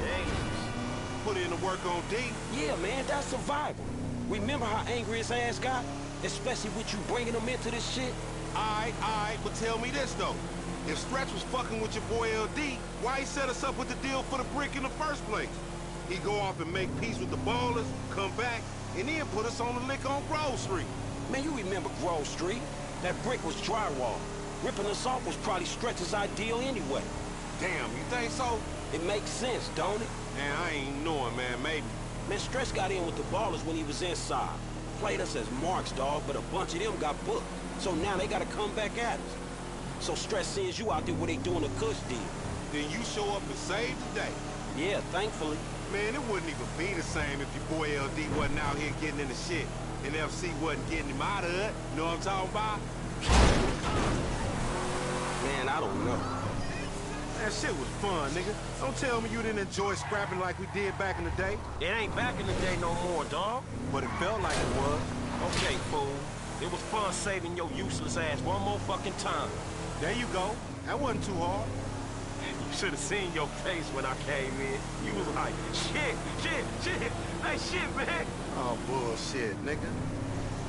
Dangerous. Put in the work on D. Yeah, man, that's survival. Remember how angry his ass got? Especially with you bringing him into this shit? Aight, aight, but tell me this, though. If Stretch was fucking with your boy LD, why he set us up with the deal for the brick in the first place? He go off and make peace with the ballers, come back, and then put us on the lick on Grove Street. Man, you remember Grove Street? That brick was drywall. Ripping us off was probably Stretch's ideal anyway. Damn, you think so? It makes sense, don't it? Man, I ain't knowing, man, maybe. Man, Stretch got in with the ballers when he was inside. Played us as marks, dog, but a bunch of them got booked. So now they gotta come back at us. So Stretch sends you out there where they doing a Kush deal. Then you show up and save the day. Yeah, thankfully. Man, it wouldn't even be the same if your boy LD wasn't out here getting in the shit. And FC wasn't getting him out of it. Know what I'm talking about? Man, I don't know. That shit was fun, nigga. Don't tell me you didn't enjoy scrapping like we did back in the day. It ain't back in the day no more, dog. But it felt like it was. Okay, fool. It was fun saving your useless ass one more fucking time. There you go. That wasn't too hard. You should have seen your face when I came in. You was like, shit, shit, shit. Hey, shit, man. Oh, bullshit, nigga.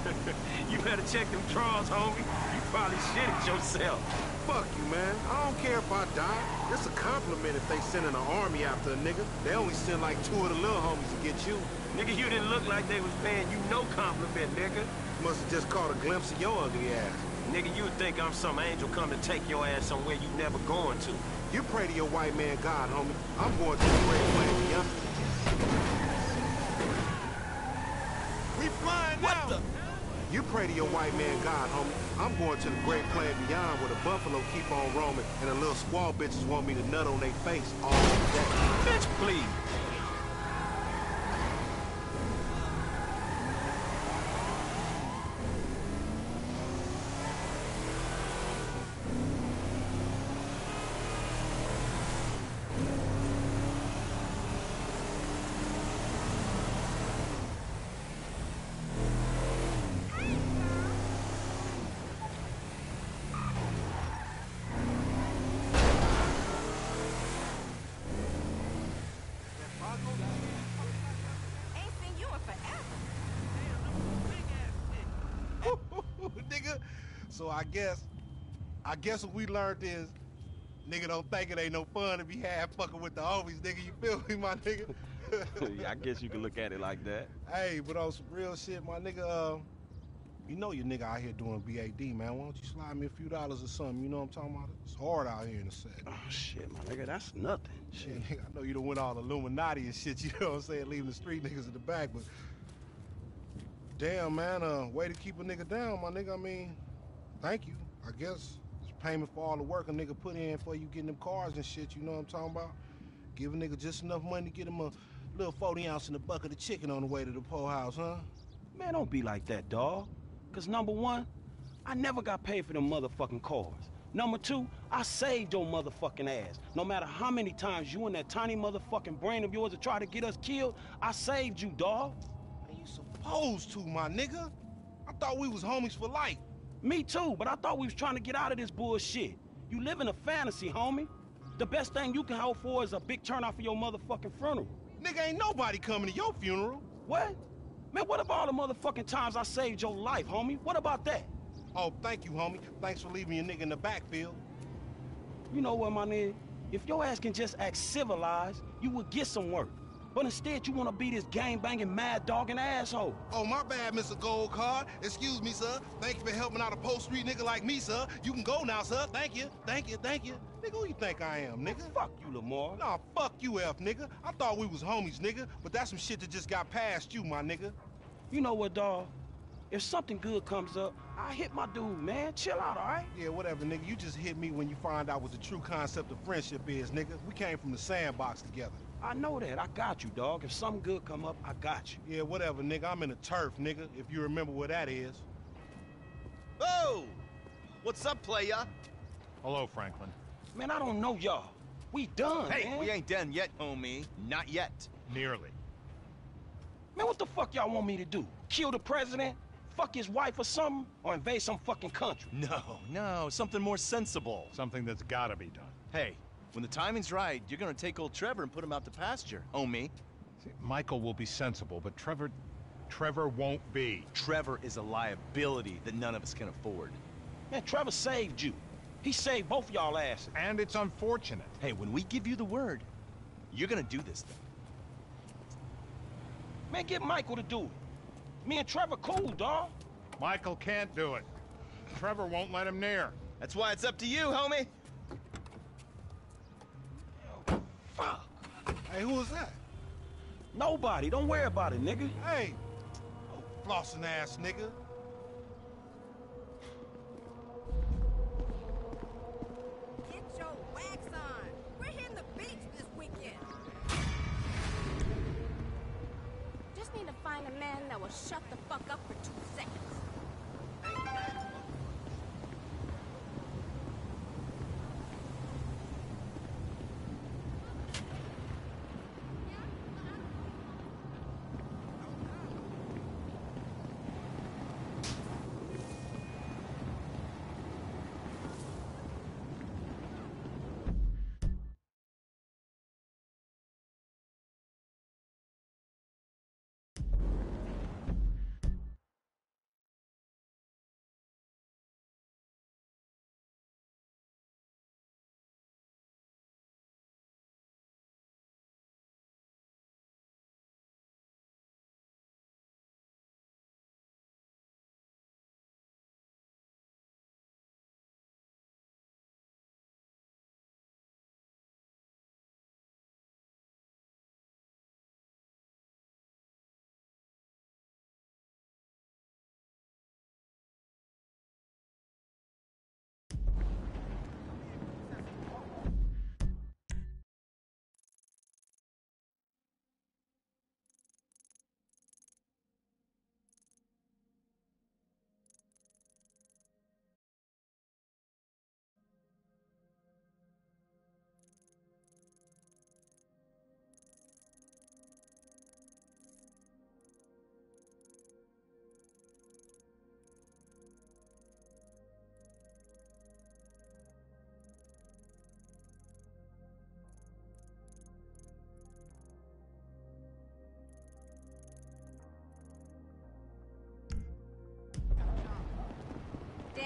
you better check them drawers, homie. You probably shit it yourself. Fuck you, man. I don't care if I die. It's a compliment if they send an army after a nigga. They only send like two of the little homies to get you. Nigga, you didn't look like they was paying you no compliment, nigga. Must have just caught a glimpse of your ugly ass. Nigga, you think I'm some angel come to take your ass somewhere you never going to. You pray to your white man God, homie. I'm going to the great planet beyond. We flying what now. The? You pray to your white man God, homie. I'm going to the great planet beyond where the buffalo keep on roaming and the little squaw bitches want me to nut on their face all day. Bitch, please. nigga. So I guess, I guess what we learned is, nigga don't think it ain't no fun to be half fucking with the homies, nigga. You feel me, my nigga? yeah, I guess you can look at it like that. Hey, but on some real shit, my nigga, uh, you know your nigga out here doing BAD, man. Why don't you slide me a few dollars or something? You know what I'm talking about? It's hard out here in the set. Oh, shit, my nigga, that's nothing. Shit. Yeah, I know you don't win all Illuminati and shit, you know what I'm saying? Leaving the street niggas in the back, but Damn, man, uh, way to keep a nigga down, my nigga. I mean, thank you. I guess it's payment for all the work a nigga put in for you getting them cars and shit, you know what I'm talking about? Give a nigga just enough money to get him a little 40 ounce in a bucket of chicken on the way to the po house, huh? Man, don't be like that, dawg. Cause number one, I never got paid for them motherfucking cars. Number two, I saved your motherfucking ass. No matter how many times you and that tiny motherfucking brain of yours have tried to get us killed, I saved you, dawg Man, you supposed to, my nigga. I thought we was homies for life. Me too, but I thought we was trying to get out of this bullshit. You live in a fantasy, homie. The best thing you can hope for is a big turnout for your motherfucking funeral. Nigga, ain't nobody coming to your funeral. What? Man, what about all the motherfucking times I saved your life, homie? What about that? Oh, thank you, homie. Thanks for leaving your nigga in the backfield. You know what, my nigga? If your ass can just act civilized, you would get some work. But instead, you want to be this gang-banging, mad-dogging asshole. Oh, my bad, Mr. Gold Card. Excuse me, sir. Thank you for helping out a post-street nigga like me, sir. You can go now, sir. Thank you. Thank you. Thank you. Nigga, who you think I am, nigga? Fuck you, Lamar. Nah, fuck you, F, nigga. I thought we was homies, nigga. But that's some shit that just got past you, my nigga. You know what, dawg? If something good comes up, I hit my dude, man. Chill out, all right? Yeah, whatever, nigga. You just hit me when you find out what the true concept of friendship is, nigga. We came from the sandbox together. I know that. I got you, dog. If something good come up, I got you. Yeah, whatever, nigga. I'm in the turf, nigga, if you remember where that is. Oh! What's up, playa? Hello, Franklin. Man, I don't know y'all. We done, Hey, man. we ain't done yet, homie. Not yet. Nearly. Man, what the fuck y'all want me to do? Kill the president? Fuck his wife or something? Or invade some fucking country? No, no. Something more sensible. Something that's gotta be done. Hey, when the timing's right, you're gonna take old Trevor and put him out to pasture, oh, homie. See, Michael will be sensible, but Trevor... Trevor won't be. Trevor is a liability that none of us can afford. Man, Trevor saved you. He saved both y'all asses. And it's unfortunate. Hey, when we give you the word, you're gonna do this thing. Man, get Michael to do it. Me and Trevor cool, dawg. Michael can't do it. Trevor won't let him near. That's why it's up to you, homie. Fuck. Hey, who was that? Nobody. Don't worry about it, nigga. Hey, oh, flossing ass nigga. Get your wax on. We're hitting the beach this weekend. Just need to find a man that will shut the fuck up for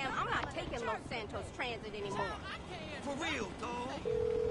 I'm not taking Los Santos Transit anymore. For real, dog.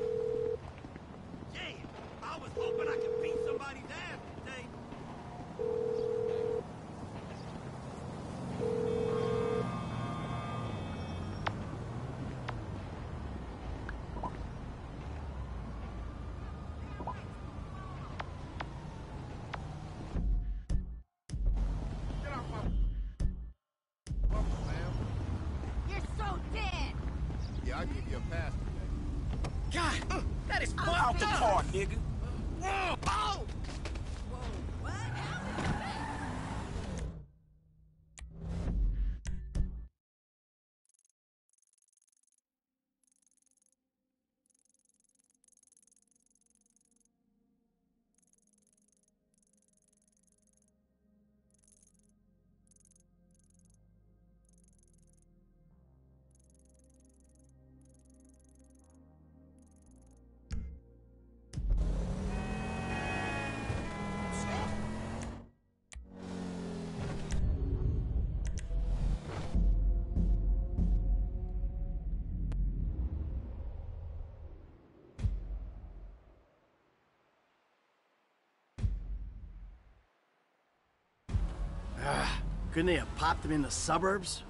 Couldn't they have popped him in the suburbs?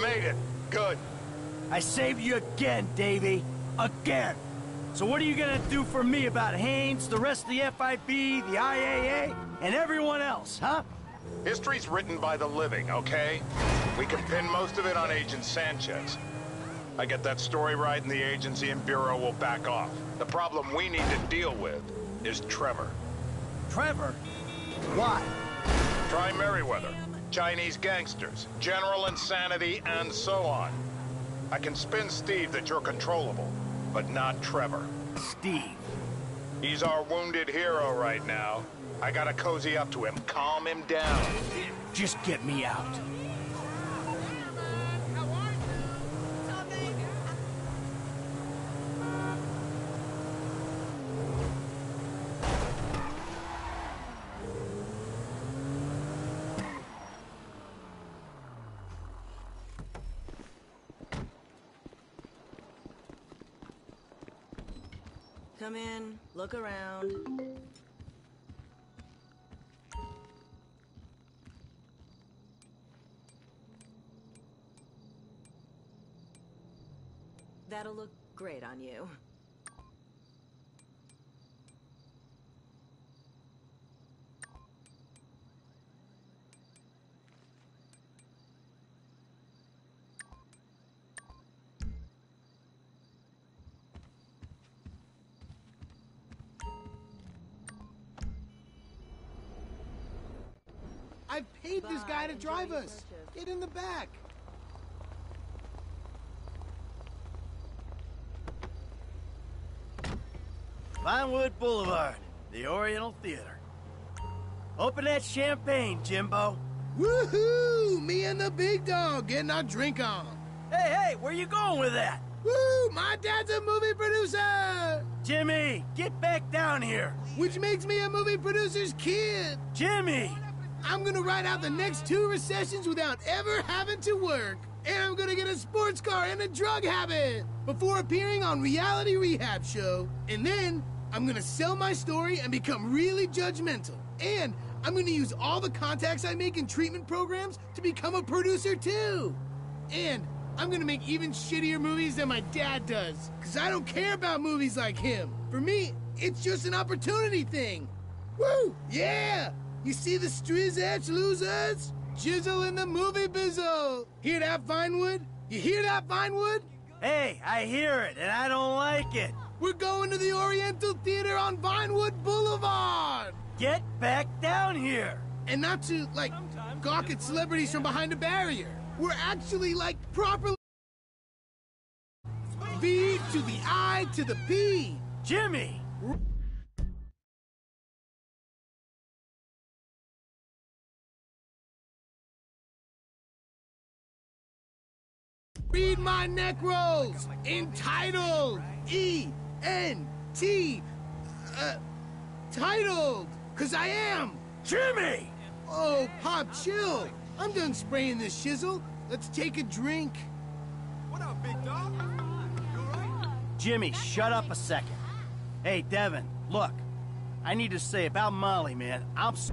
Made it. Good. I saved you again, Davy. Again. So what are you gonna do for me about Haines, the rest of the FIB, the IAA, and everyone else, huh? History's written by the living, okay? We can pin most of it on Agent Sanchez. I get that story right and the agency and Bureau will back off. The problem we need to deal with is Trevor. Trevor? Why? Try Merryweather, Chinese gangsters, general insanity, and so on. I can spin Steve that you're controllable, but not Trevor. Steve? He's our wounded hero right now. I gotta cozy up to him, calm him down. Just get me out. Come in, look around. That'll look great on you. This guy to drive us. Get in the back. Vinewood Boulevard, the Oriental Theater. Open that champagne, Jimbo. Woohoo! Me and the big dog getting our drink on. Hey, hey, where you going with that? Woo! My dad's a movie producer! Jimmy, get back down here. Which makes me a movie producer's kid. Jimmy! I'm gonna ride out the next two recessions without ever having to work. And I'm gonna get a sports car and a drug habit before appearing on Reality Rehab Show. And then I'm gonna sell my story and become really judgmental. And I'm gonna use all the contacts I make in treatment programs to become a producer too. And I'm gonna make even shittier movies than my dad does. Cause I don't care about movies like him. For me, it's just an opportunity thing. Woo! Yeah! You see the Strizach losers? Jizzle in the movie bizzle. Hear that, Vinewood? You hear that, Vinewood? Hey, I hear it, and I don't like it. We're going to the Oriental Theater on Vinewood Boulevard. Get back down here. And not to, like, gawk at celebrities from behind a barrier. We're actually, like, properly to the I to the P. Jimmy! Read my neck rolls. Entitled. E N T. Uh, titled. Cause I am. Jimmy! Oh, Pop, chill. I'm done spraying this shizzle. Let's take a drink. What up, big dog? You alright? Jimmy, shut up a second. Hey, Devin, look. I need to say about Molly, man. I'm. s-